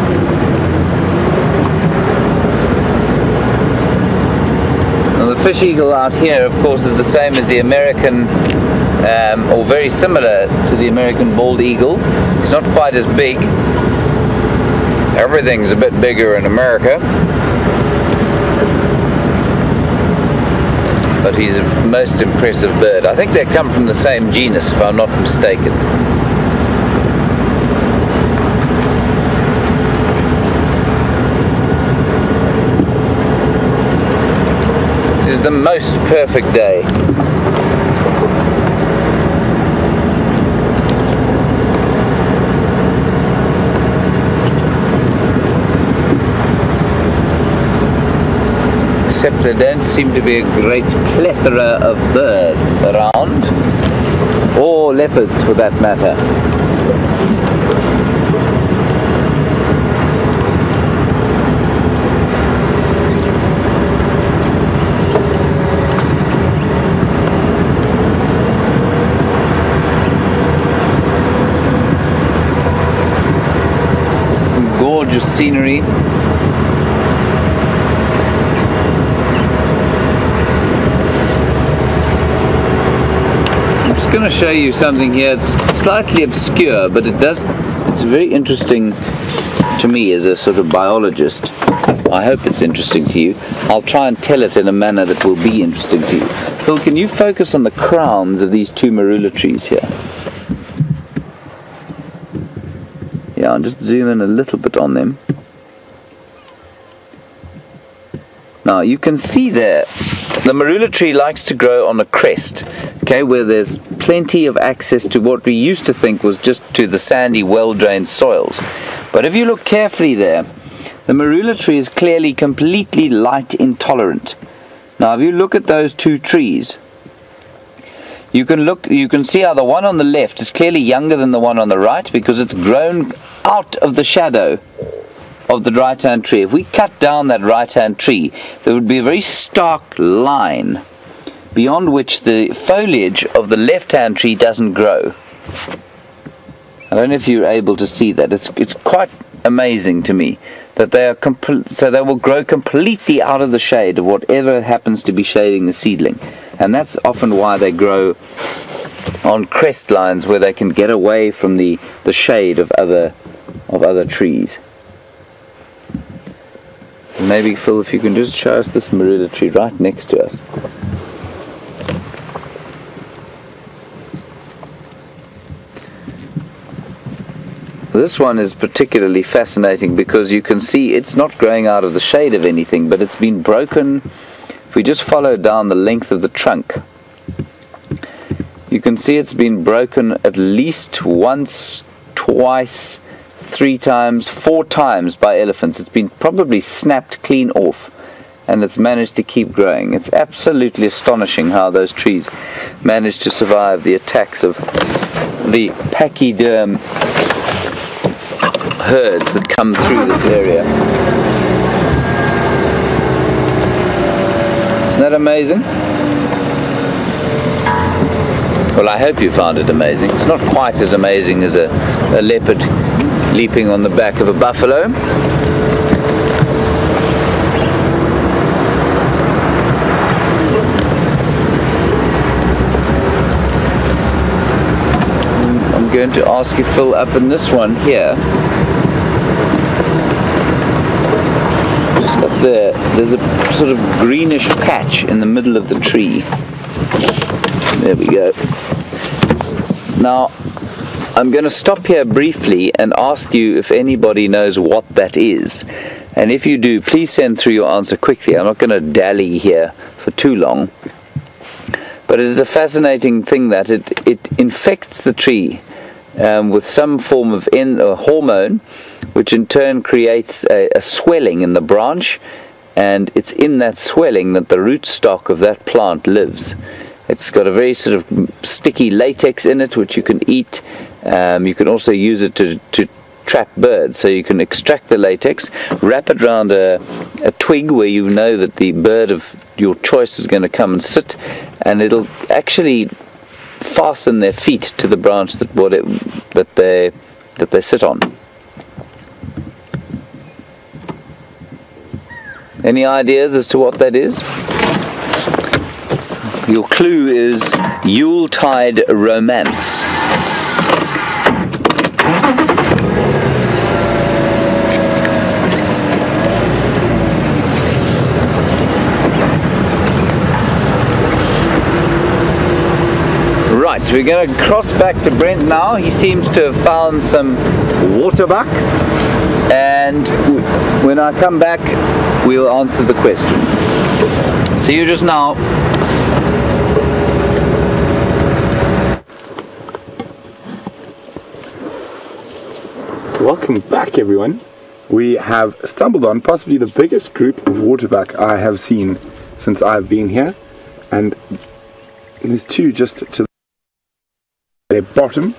Now, the fish eagle out here, of course, is the same as the American, um, or very similar to the American bald eagle. It's not quite as big. Everything's a bit bigger in America. but he's a most impressive bird. I think they come from the same genus, if I'm not mistaken. This is the most perfect day. Except there don't seem to be a great plethora of birds around, or leopards for that matter. Some gorgeous scenery. Just going to show you something here. It's slightly obscure, but it does. It's very interesting to me as a sort of biologist. I hope it's interesting to you. I'll try and tell it in a manner that will be interesting to you. Phil, can you focus on the crowns of these two marula trees here? Yeah, I'll just zoom in a little bit on them. Now you can see there, the marula tree likes to grow on a crest, okay, where there's plenty of access to what we used to think was just to the sandy, well-drained soils. But if you look carefully there, the marula tree is clearly completely light intolerant. Now if you look at those two trees, you can look you can see how the one on the left is clearly younger than the one on the right because it's grown out of the shadow of the right hand tree. If we cut down that right hand tree, there would be a very stark line beyond which the foliage of the left hand tree doesn't grow. I don't know if you're able to see that. It's it's quite amazing to me that they are compl- so they will grow completely out of the shade of whatever happens to be shading the seedling, and that's often why they grow on crest lines where they can get away from the, the shade of other of other trees. Maybe Phil, if you can just show us this marula tree right next to us. This one is particularly fascinating because you can see it's not growing out of the shade of anything, but it's been broken. If we just follow down the length of the trunk, you can see it's been broken at least once, twice, three times, four times by elephants. It's been probably snapped clean off and it's managed to keep growing. It's absolutely astonishing how those trees managed to survive the attacks of the pachyderm herds that come through this area. Isn't that amazing? Well, I hope you found it amazing. It's not quite as amazing as a, a leopard leaping on the back of a buffalo. I'm going to ask you, fill up in this one here. Just up there, there's a sort of greenish patch in the middle of the tree. There we go. Now, I'm going to stop here briefly and ask you if anybody knows what that is. And if you do, please send through your answer quickly. I'm not going to dally here for too long. But it is a fascinating thing that it, it infects the tree um, with some form of in, uh, hormone, which in turn creates a, a swelling in the branch. And it's in that swelling that the rootstock of that plant lives. It's got a very sort of sticky latex in it, which you can eat. Um, you can also use it to, to trap birds. So you can extract the latex, wrap it around a, a twig where you know that the bird of your choice is going to come and sit, and it'll actually fasten their feet to the branch that what it, that they that they sit on. Any ideas as to what that is? Your clue is Yuletide Romance. Right, we're going to cross back to Brent now. He seems to have found some waterbuck. And when I come back, we'll answer the question. See you just now. Welcome back, everyone. We have stumbled on possibly the biggest group of waterbuck I have seen since I've been here, and there's two just to their bottom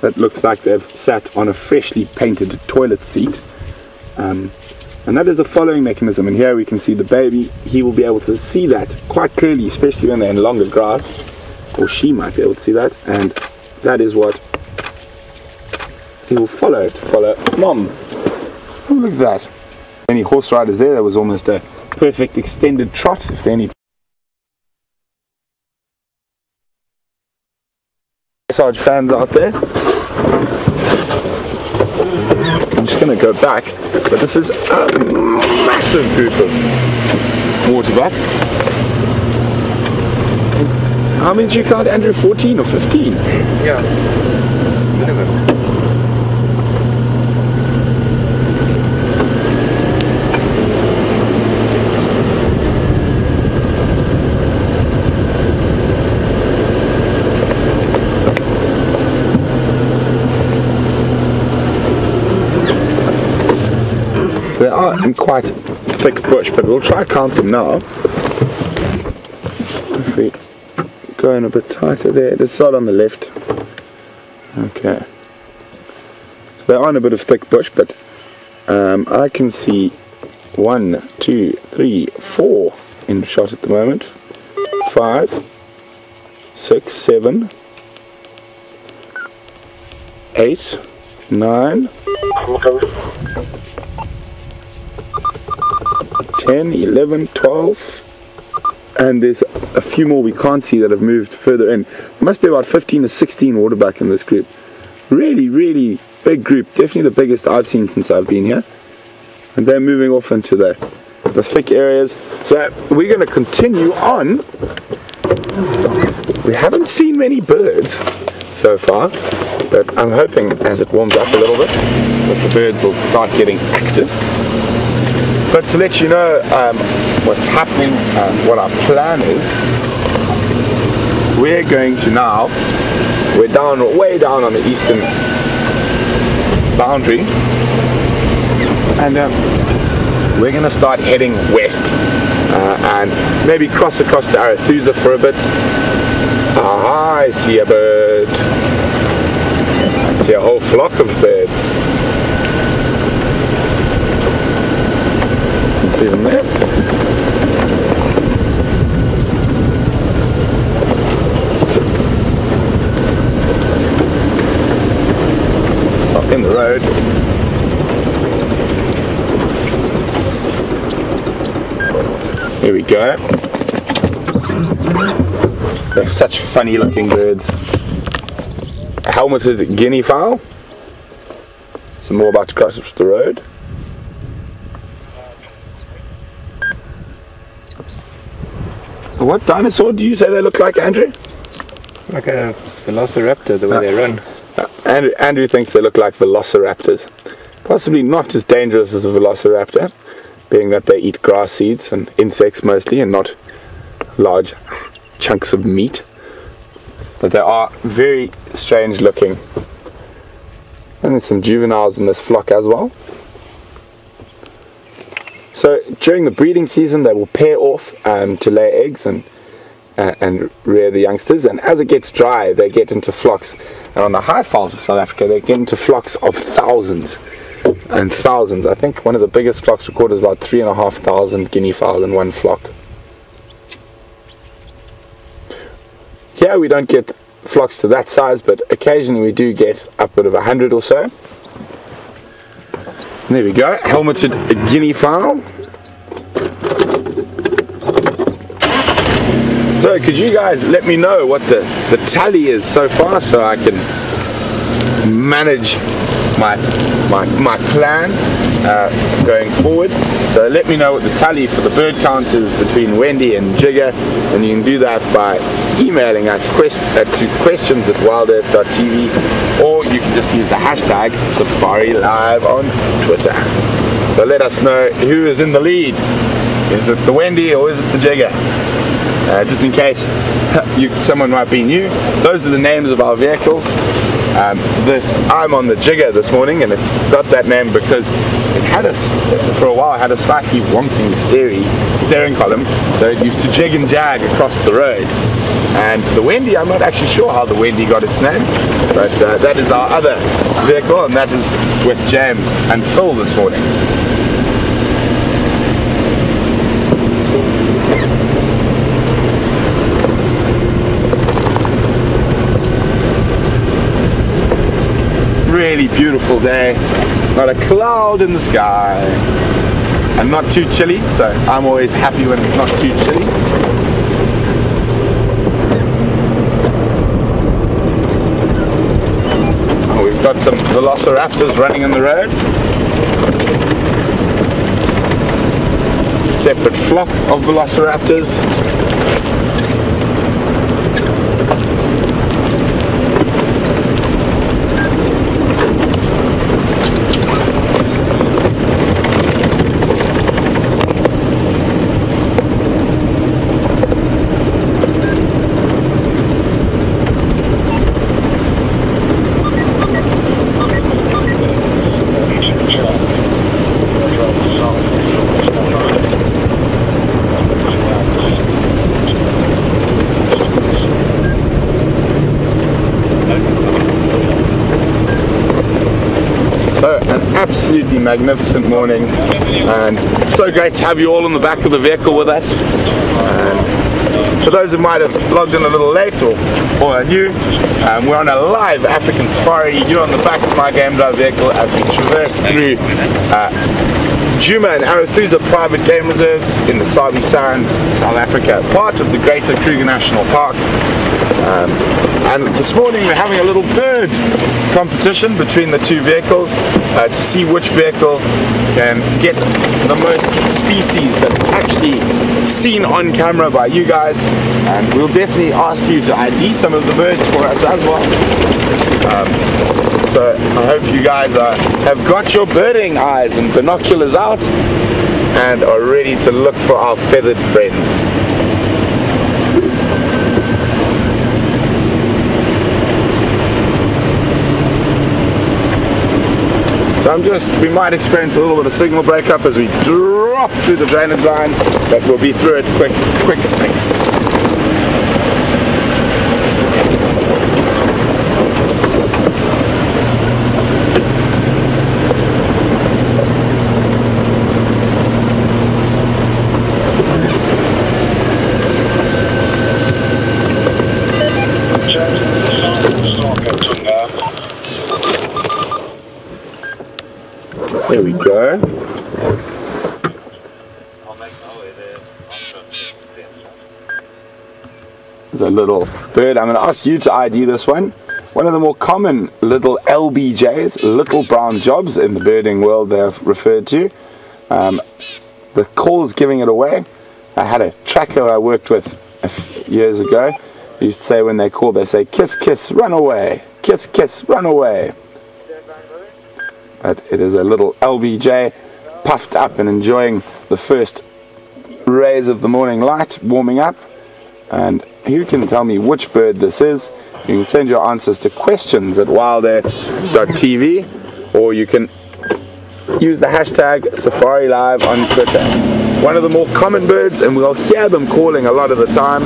that looks like they've sat on a freshly painted toilet seat. Um, and that is a following mechanism, and here we can see the baby. He will be able to see that quite clearly, especially when they're in longer grass, or she might be able to see that, and that is what he will follow it. Follow mom. Oh, look at that. Any horse riders there, that was almost a perfect extended trot if there any Sarge fans out there. I'm just going to go back, but this is a massive group of waterbuck. How many did you count, Andrew? 14 or 15? Yeah. Minimum. They are in quite thick bush, but we'll try count them now. If we go in a bit tighter there, let's start on the left. Okay. So they are in a bit of thick bush, but um, I can see one, two, three, four in shot at the moment. Five, six, seven, eight, nine. 10, 11, 12, and there's a few more we can't see that have moved further in. There must be about 15 or 16 waterbuck in this group. Really, really big group. Definitely the biggest I've seen since I've been here. And they're moving off into the, the thick areas. So we're going to continue on. We haven't seen many birds so far, but I'm hoping as it warms up a little bit that the birds will start getting active. But to let you know um, what's happening and what our plan is, we're going to now, we're down, way down on the eastern boundary, and um, we're going to start heading west uh, and maybe cross across to Arathusa for a bit. Ah, I see a bird. I see a whole flock of birds. There. Up in the road. Here we go. They're such funny looking birds. Helmeted guinea fowl. Some more about to cross the road. What dinosaur do you say they look like, Andrew? Like a velociraptor, the way they run. Uh, Andrew, Andrew thinks they look like velociraptors. Possibly not as dangerous as a velociraptor, being that they eat grass seeds and insects mostly and not large chunks of meat. But they are very strange looking. And there's some juveniles in this flock as well. So during the breeding season, they will pair off um, to lay eggs and uh, and rear the youngsters. And as it gets dry, they get into flocks. And on the Highveld of South Africa, they get into flocks of thousands and thousands. I think one of the biggest flocks recorded is about three and a half thousand guinea fowl in one flock. Here we don't get flocks to that size, but occasionally we do get upward of a hundred or so. There we go, helmeted guinea fowl. So could you guys let me know what the, the tally is so far so I can manage my my, my plan uh, going forward. So let me know what the tally for the bird count is between Wendy and Jigger and you can do that by emailing us quest, uh, to questions at wildearth.tv or you can just use the hashtag Safari Live on Twitter. So let us know who is in the lead. Is it the Wendy or is it the Jigger? Uh, just in case you, someone might be new, those are the names of our vehicles. Um, this I'm on the Jigger this morning, and it's got that name because it had a for a while had a slightly wonking steering steering column, so it used to jig and jag across the road. And the Wendy, I'm not actually sure how the Wendy got its name, but uh, that is our other vehicle, and that is with James and Phil this morning. Really beautiful day, not a cloud in the sky, and not too chilly, so I'm always happy when it's not too chilly. Oh, we've got some velociraptors running in the road. Separate flock of velociraptors. So an absolutely magnificent morning and so great to have you all in the back of the vehicle with us. And for those who might have logged in a little late or, or are new, um, we're on a live African safari. You're on the back of my game drive vehicle as we traverse through uh, Djuma and Arathusa private game reserves in the Sabi Sands, South Africa, part of the Greater Kruger National Park. Um, and this morning we're having a little bird competition between the two vehicles uh, to see which vehicle can get the most species that are actually seen on camera by you guys. And we'll definitely ask you to ID some of the birds for us as well. Um, so I hope you guys uh, have got your birding eyes and binoculars out and are ready to look for our feathered friends. So I'm just, we might experience a little bit of signal breakup as we drop through the drainage line, but we'll be through it quick, quick sticks. There we go. There's a little bird. I'm going to ask you to ID this one. One of the more common little LBJs, little brown jobs in the birding world they're referred to. Um, the call is giving it away. I had a tracker I worked with years ago. He used to say when they call, they say, kiss, kiss, run away. Kiss, kiss, run away. But it is a little LBJ puffed up and enjoying the first rays of the morning light, warming up. And who can tell me which bird this is? You can send your answers to questions at wildearth.tv or you can use the hashtag Safari Live on Twitter. One of the more common birds, and we'll hear them calling a lot of the time.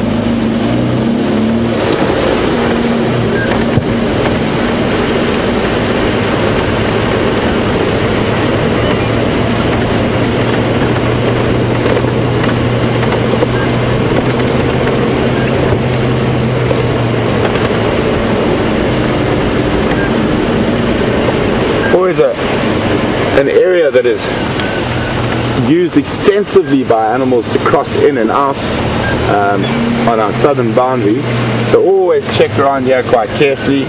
Always a an area that is used extensively by animals to cross in and out um, on our southern boundary. So always check around here quite carefully.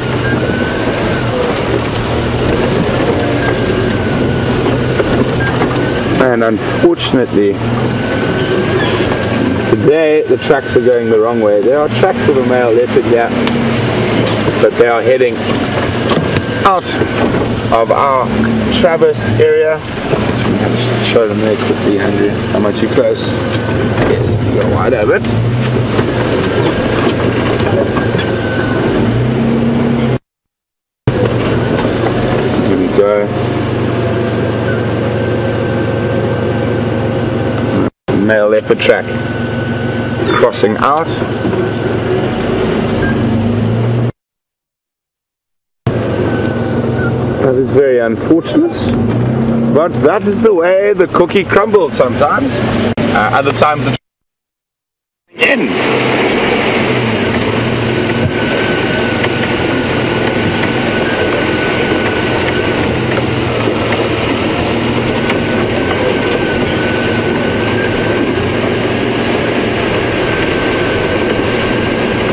And unfortunately, today the tracks are going the wrong way. There are tracks of a male leopard here, but they are heading out of our Traverse area. Show them there quickly, Andrew. Am I too close? Yes, you got wide of it. Here we go. Male leopard track crossing out. That is very unfortunate. But that is the way the cookie crumbles sometimes. Uh, other times the in.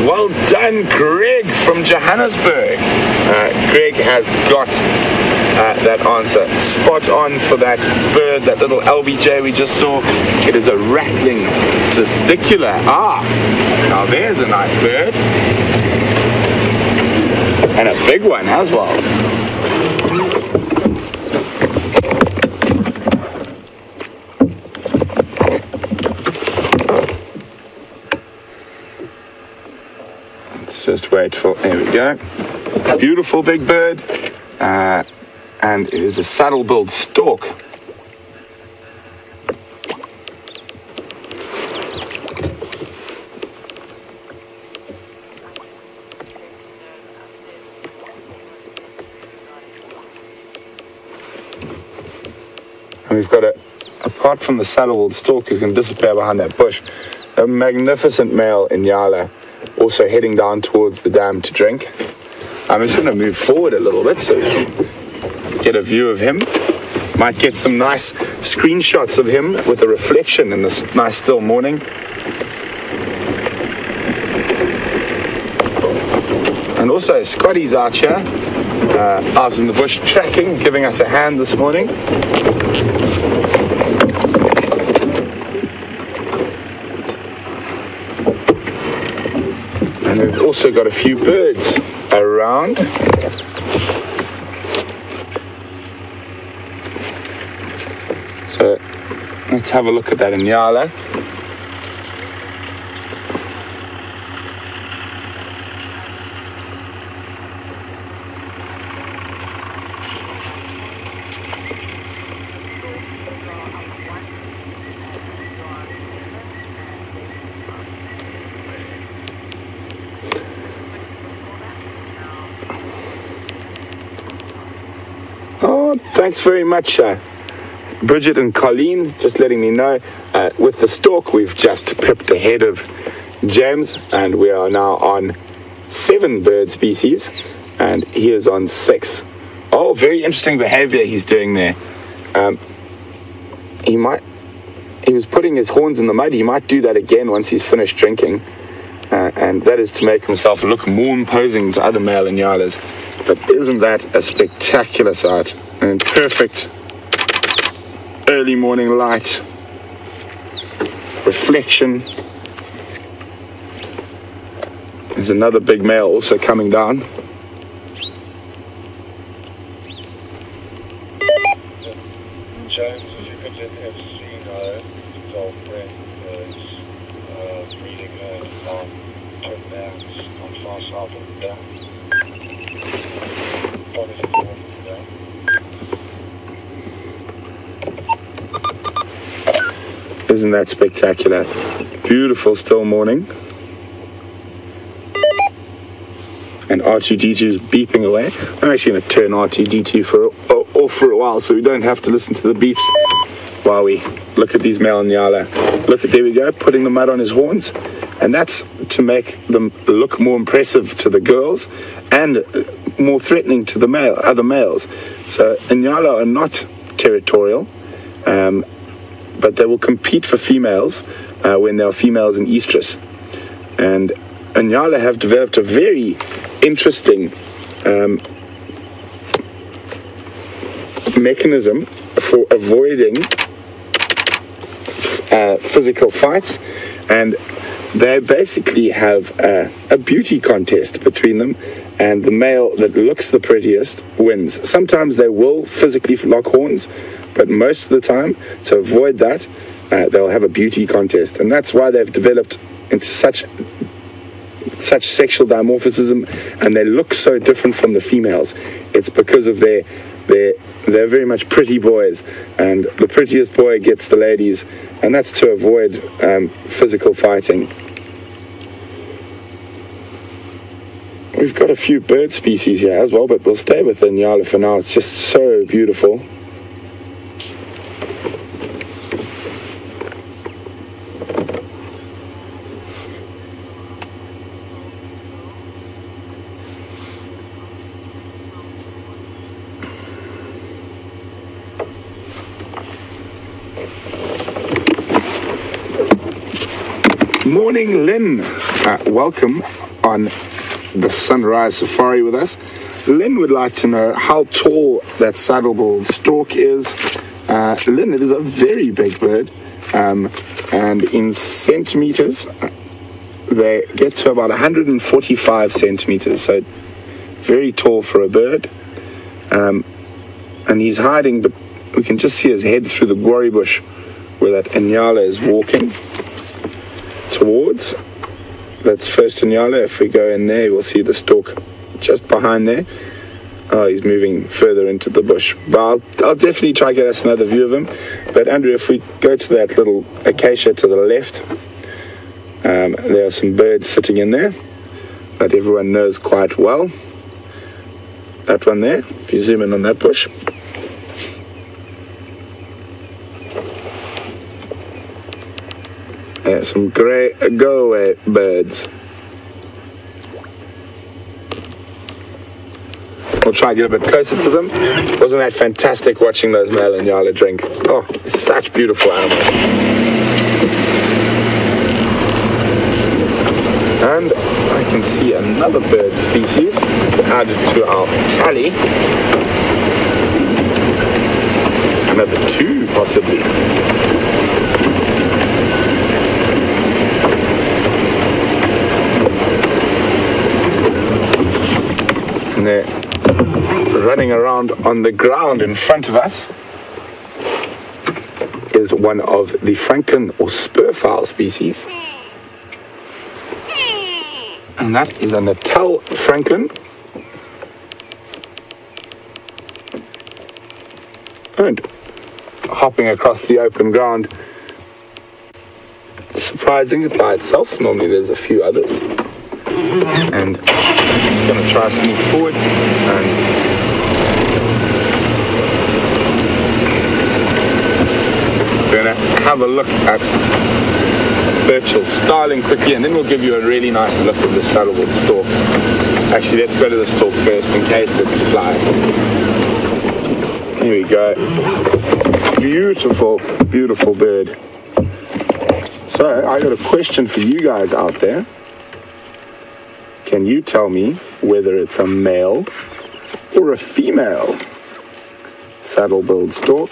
Well done, Greg from Johannesburg. Uh, Greg has got uh, that answer spot on for that bird, that little LBJ we just saw. It is a rattling cisticola. Ah, now there's a nice bird. And a big one as well. Let's just wait for, there we go. Beautiful big bird. Uh, and it is a saddle billed stork. And we've got a, apart from the saddle-billed stork who can disappear behind that bush, a magnificent male Nyala also heading down towards the dam to drink. I'm just going to move forward a little bit so we can get a view of him. Might get some nice screenshots of him with the reflection in this nice still morning. And also, Scotty's out here, uh, out in the bush tracking, giving us a hand this morning. And we've also got a few birds around. So let's have a look at that Nyala. Oh, thanks very much, uh, Bridget and Colleen, just letting me know. Uh, with the stork, we've just pipped ahead of James, and we are now on seven bird species, and he is on six. Oh, very interesting behavior he's doing there. Um, he might, he was putting his horns in the mud. He might do that again once he's finished drinking, uh, and that is to make himself look more imposing to other male Inyalas. But isn't that a spectacular sight? And perfect early morning light, reflection. There's another big male also coming down. James, as you could have seen, uh, his old friend is uh, breeding her on ten downs on far south of the dam. Probably the north of the dam. Isn't that spectacular? Beautiful still morning. And R2D2 is beeping away. I'm actually going to turn R2D2 for off for a while so we don't have to listen to the beeps while we look at these male Nyala. Look at, there we go, putting the mud on his horns. And that's to make them look more impressive to the girls and uh, more threatening to the male, other males. So Nyala are not territorial. Um, but they will compete for females uh, when there are females in estrus. And Nyala have developed a very interesting um, mechanism for avoiding uh, physical fights, and they basically have a beauty contest between them, and the male that looks the prettiest wins. Sometimes they will physically lock horns, but most of the time, to avoid that, uh, they'll have a beauty contest, and that's why they've developed into such such sexual dimorphism, and they look so different from the females. It's because of their their they're very much pretty boys, and the prettiest boy gets the ladies, and that's to avoid um, physical fighting. We've got a few bird species here as well, but we'll stay with the Nyala for now. It's just so beautiful. Morning, Lynn. Uh, welcome on the Sunrise Safari with us. Lynn would like to know how tall that saddle-billed stork is. Uh, Lynn, it is a very big bird, um, and in centimeters, uh, they get to about 145 centimeters, so very tall for a bird. Um, and he's hiding, but we can just see his head through the guarri bush where that Inyala is walking towards. That's first Inyala. If we go in there, we'll see the stork just behind there. Oh, he's moving further into the bush. But I'll, I'll definitely try to get us another view of him. But Andrew, if we go to that little acacia to the left, um, there are some birds sitting in there that everyone knows quite well. That one there, if you zoom in on that bush. Some great go birds. We'll try and get a bit closer to them. Wasn't that fantastic watching those male Nyala drink? Oh, such beautiful animals. And I can see another bird species added to our tally. Another two, possibly. Running around on the ground in front of us is one of the francolin or spurfowl species. And that is a Natal francolin. And hopping across the open ground, surprising by itself. Normally there's a few others and just going to try sneak forward and to have a look at Burchell's starling quickly and then we'll give you a really nice look at the saddle-billed stork. Actually, let's go to the stork first in case it flies. Here we go. Beautiful, beautiful bird. So, I got a question for you guys out there. Can you tell me whether it's a male or a female saddle-billed stork?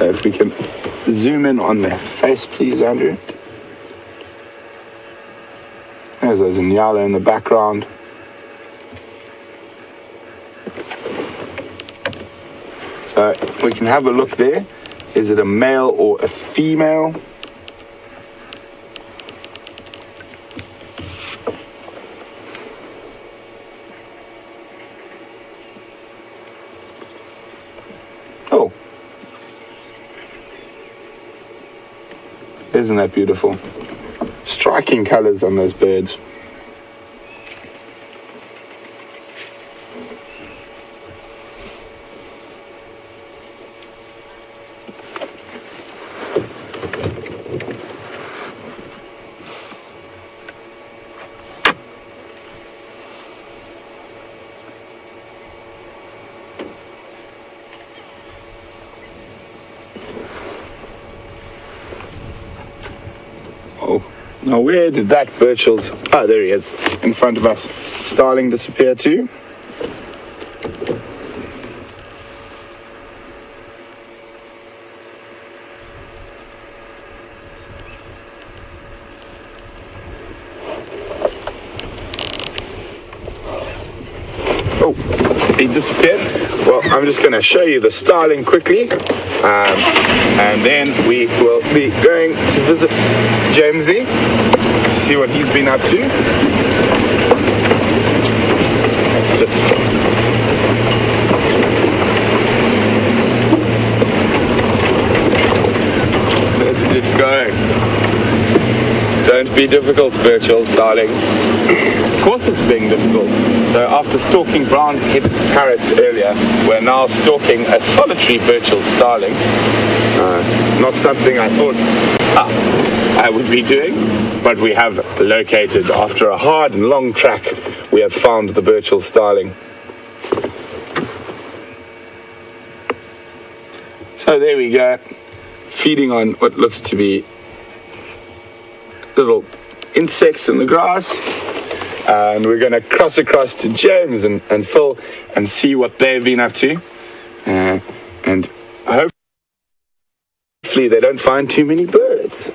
If we can zoom in on their face, please, Andrew. There's those Inyala in the background. So we can have a look there. Is it a male or a female? Oh. Isn't that beautiful? Striking colors on those birds. Oh, now where did that Burchell's? Ah, there he is, in front of us. Starling disappear too. Oh, he disappeared. Well, I'm just going to show you the starling quickly. Um, and then we will be going to visit Jamesy, see what he's been up to. Let's just Where did it go? Don't be difficult, Burchell starling. Course it's being difficult. So after stalking brown-headed parrots earlier, we're now stalking a solitary Burchell starling. Uh, not something I thought ah, I would be doing, but we have located, after a hard and long track, we have found the Burchell starling. So there we go, feeding on what looks to be little insects in the grass. And we're going to cross across to James and, and Phil and see what they've been up to. Uh, and hopefully they don't find too many birds.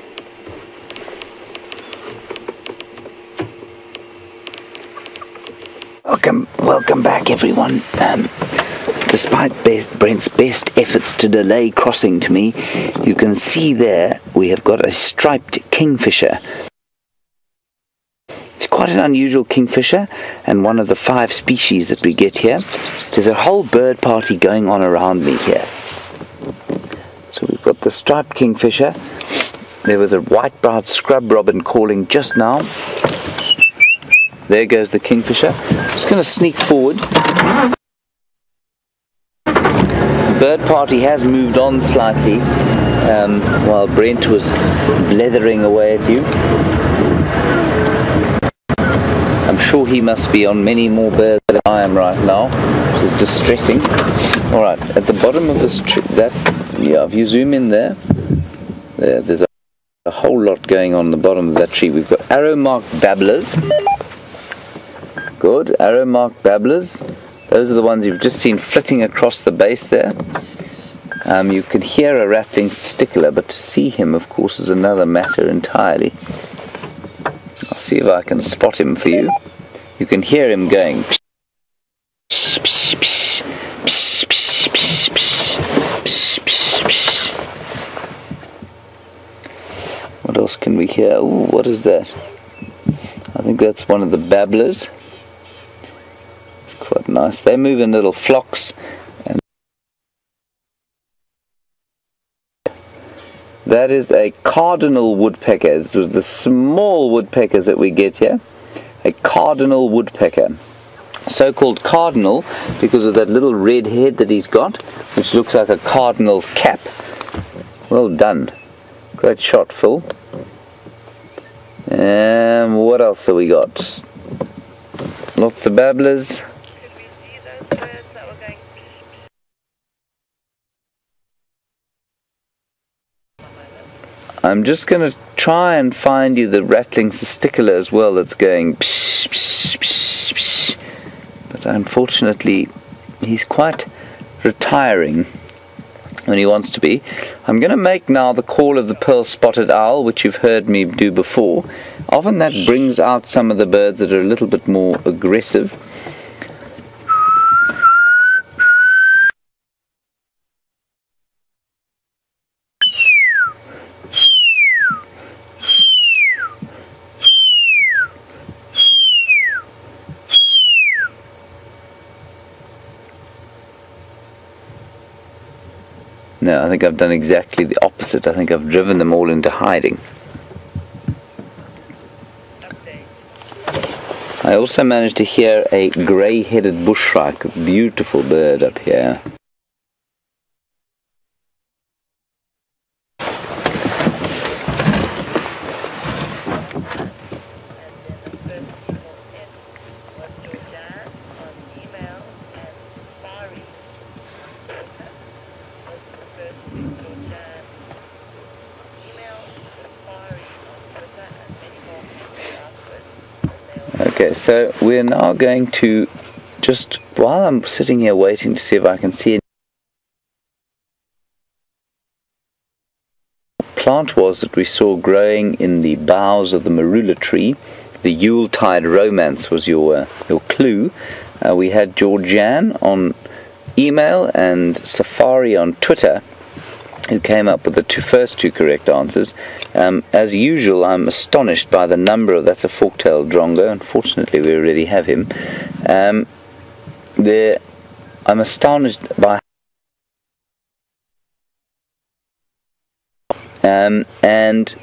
Welcome, welcome back, everyone. Um, despite best, Brent's best efforts to delay crossing to me, you can see there we have got a striped kingfisher. Quite an unusual kingfisher and one of the five species that we get here. There's a whole bird party going on around me here. So we've got the striped kingfisher. There was a white-browed scrub robin calling just now. There goes the kingfisher. just going to sneak forward. The bird party has moved on slightly um, while Brent was blethering away at you. I'm sure he must be on many more birds than I am right now, which is distressing. All right, at the bottom of this tree, that yeah, if you zoom in there, there there's a, a whole lot going on the bottom of that tree. We've got arrow marked babblers. Good, arrow marked babblers. Those are the ones you've just seen flitting across the base there. Um, you can hear a rattling cisticola, but to see him, of course, is another matter entirely. I'll see if I can spot him for you. You can hear him going. What else can we hear? Ooh, what is that? I think that's one of the babblers. It's quite nice. They move in little flocks. And that is a cardinal woodpecker. This was the small woodpeckers that we get here. A cardinal woodpecker. So called cardinal because of that little red head that he's got, which looks like a cardinal's cap. Well done. Great shot, Phil. And what else have we got? Lots of babblers. Could we see those birds that were going I'm just going to try and find you the rattling cisticola as well that's going psh, psh, psh, psh. But unfortunately, he's quite retiring when he wants to be. I'm going to make now the call of the pearl spotted owl, which you've heard me do before. Often that brings out some of the birds that are a little bit more aggressive. No, I think I've done exactly the opposite. I think I've driven them all into hiding. I also managed to hear a grey-headed bushshrike, beautiful bird up here. And then the first people in was Georgian on email and Safari on Twitter. Those are the first two, Georgian on email, Safari on Twitter, and many more people afterwards. And they'll Okay, so we're now going to just while I'm sitting here waiting to see if I can see plant was that we saw growing in the boughs of the marula tree. The Yuletide romance was your uh, your clue. Uh, we had Georgianne on email and Safari on Twitter who came up with the two, first two correct answers. Um, as usual, I'm astonished by the number of that's a fork-tailed drongo. Unfortunately, we already have him. Um, there, I'm astonished by. Um, and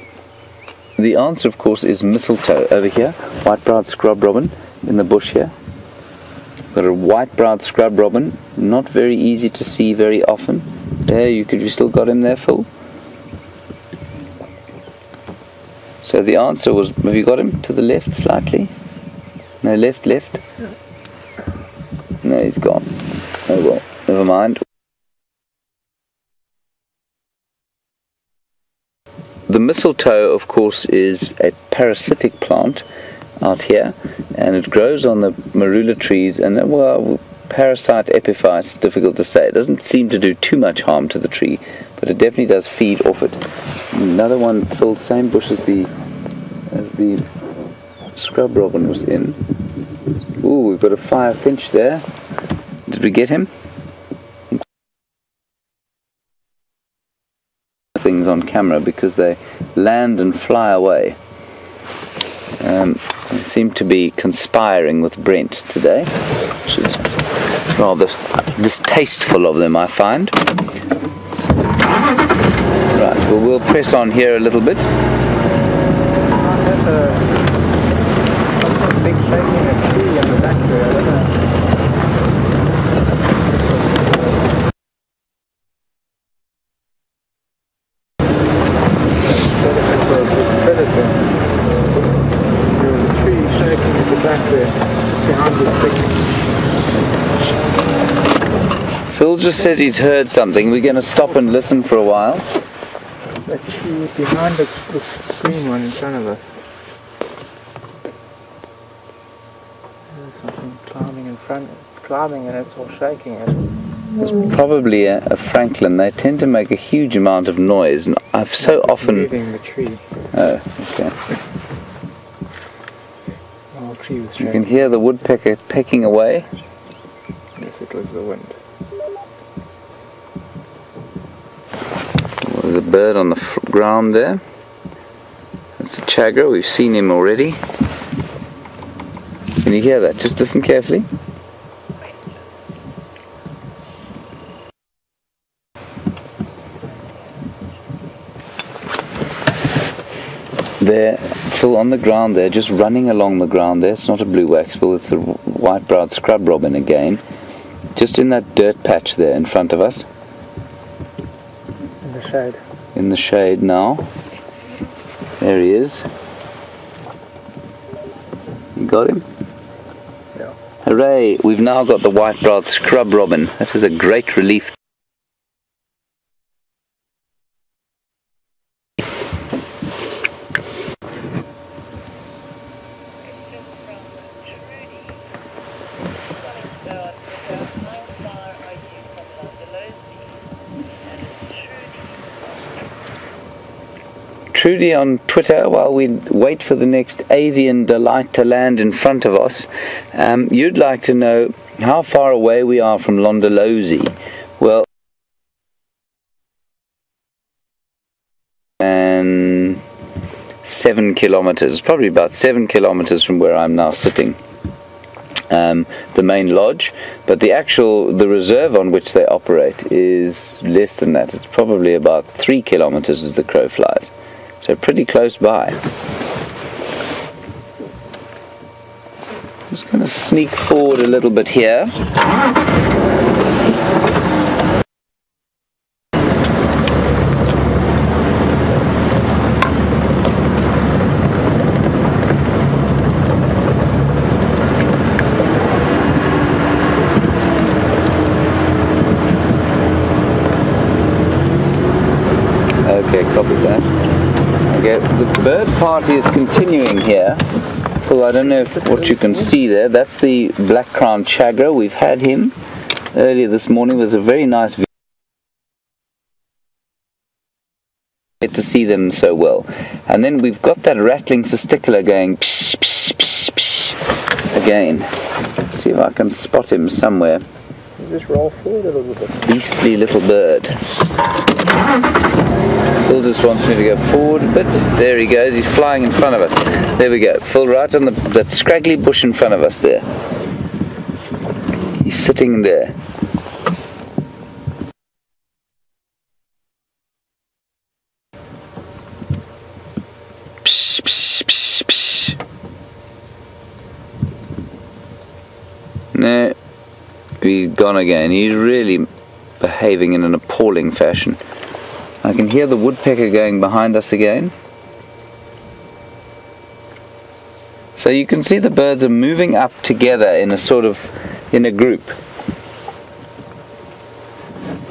the answer, of course, is mistletoe over here. White-browed scrub robin in the bush here. Got a white-browed scrub robin, not very easy to see very often. There, you could you still got him there, Phil? So the answer was, have you got him to the left slightly? No, left, left. No, he's gone. Oh well, never mind. The mistletoe, of course, is a parasitic plant out here, and it grows on the marula trees. And well, parasite, epiphyte, difficult to say. It doesn't seem to do too much harm to the tree, but it definitely does feed off it. Another one filled same bush as the as the scrub robin was in. Ooh, we've got a fire finch there. Did we get him? Things on camera because they land and fly away. Um, seem to be conspiring with Brent today, which is rather distasteful of them, I find. Right, well, we'll press on here a little bit. There's a something big shaking a tree in the back there. I don't know. Predator, big predator. There was a tree shaking in the back there, behind the stick. Phil just says he's heard something. We're going to stop and listen for a while. That tree behind the, the green one in front of us. There's something climbing in front, climbing and it's all shaking. It. Probably a, a francolin. They tend to make a huge amount of noise, and I've so It's often. moving the tree. Oh, okay. The tree was You can hear the woodpecker pecking away. Yes, it was the wind. There's a bird on the ground there. It's a tchagra. We've seen him already. Can you hear that? Just listen carefully. There, Phil, on the ground there, just running along the ground there. It's not a blue waxbill, it's a white-browed scrub robin again. Just in that dirt patch there in front of us, the shade. in the shade now. There he is. You got him? Yeah. Hooray! We've now got the white-browed scrub robin. That is a great relief. Question from Trudy. Morning, sir. On Twitter, how far are you from Londolozi? And it's Trudy. On Twitter, while we wait for the next avian delight to land in front of us, um, you'd like to know how far away we are from Londolozi. Well, and seven kilometers, probably about seven kilometers from where I'm now sitting. Um, the main lodge, but the actual the reserve on which they operate is less than that. It's probably about three kilometers as the crow flies, so pretty close by. Just going to sneak forward a little bit here. Okay, copy that. The bird party is continuing here. Well, I don't know if, what you can see there. That's the black crowned tchagra. We've had him earlier this morning. It was a very nice view. Get to see them so well. And then we've got that rattling cisticola going psh, psh, psh, psh, again. see if I can spot him somewhere. Just roll forward a little bit. Beastly little bird. Phil just wants me to go forward a bit. There he goes. He's flying in front of us. There we go. Phil, right on the that scraggly bush in front of us there. He's sitting there. No, he's gone again. He's really behaving in an appalling fashion. I can hear the woodpecker going behind us again. So you can see the birds are moving up together in a sort of in a group.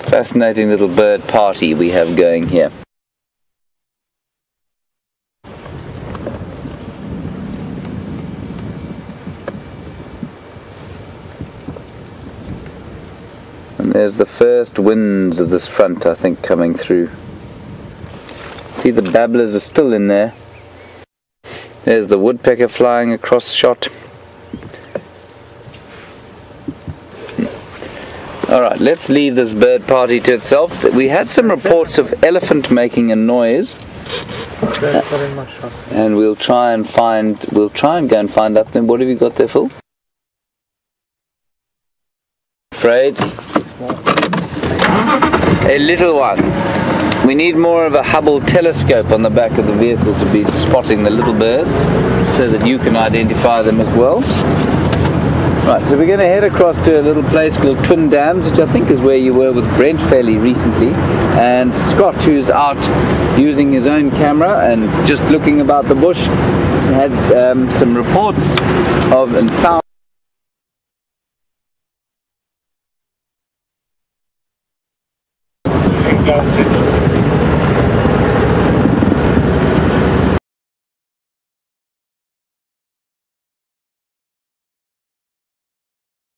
Fascinating little bird party we have going here. There's the first winds of this front, I think, coming through. See, the babblers are still in there. There's the woodpecker flying across shot. Alright, let's leave this bird party to itself. We had some reports of elephant making a noise, and we'll try and find, we'll try and go and find out. Then what have you got there, Phil? Afraid? A little one. We need more of a Hubble telescope on the back of the vehicle to be spotting the little birds so that you can identify them as well. Right, so we're going to head across to a little place called Twin Dams, which I think is where you were with Brent fairly recently. And Scott, who's out using his own camera and just looking about the bush, had um, some reports of and sound. Klasse.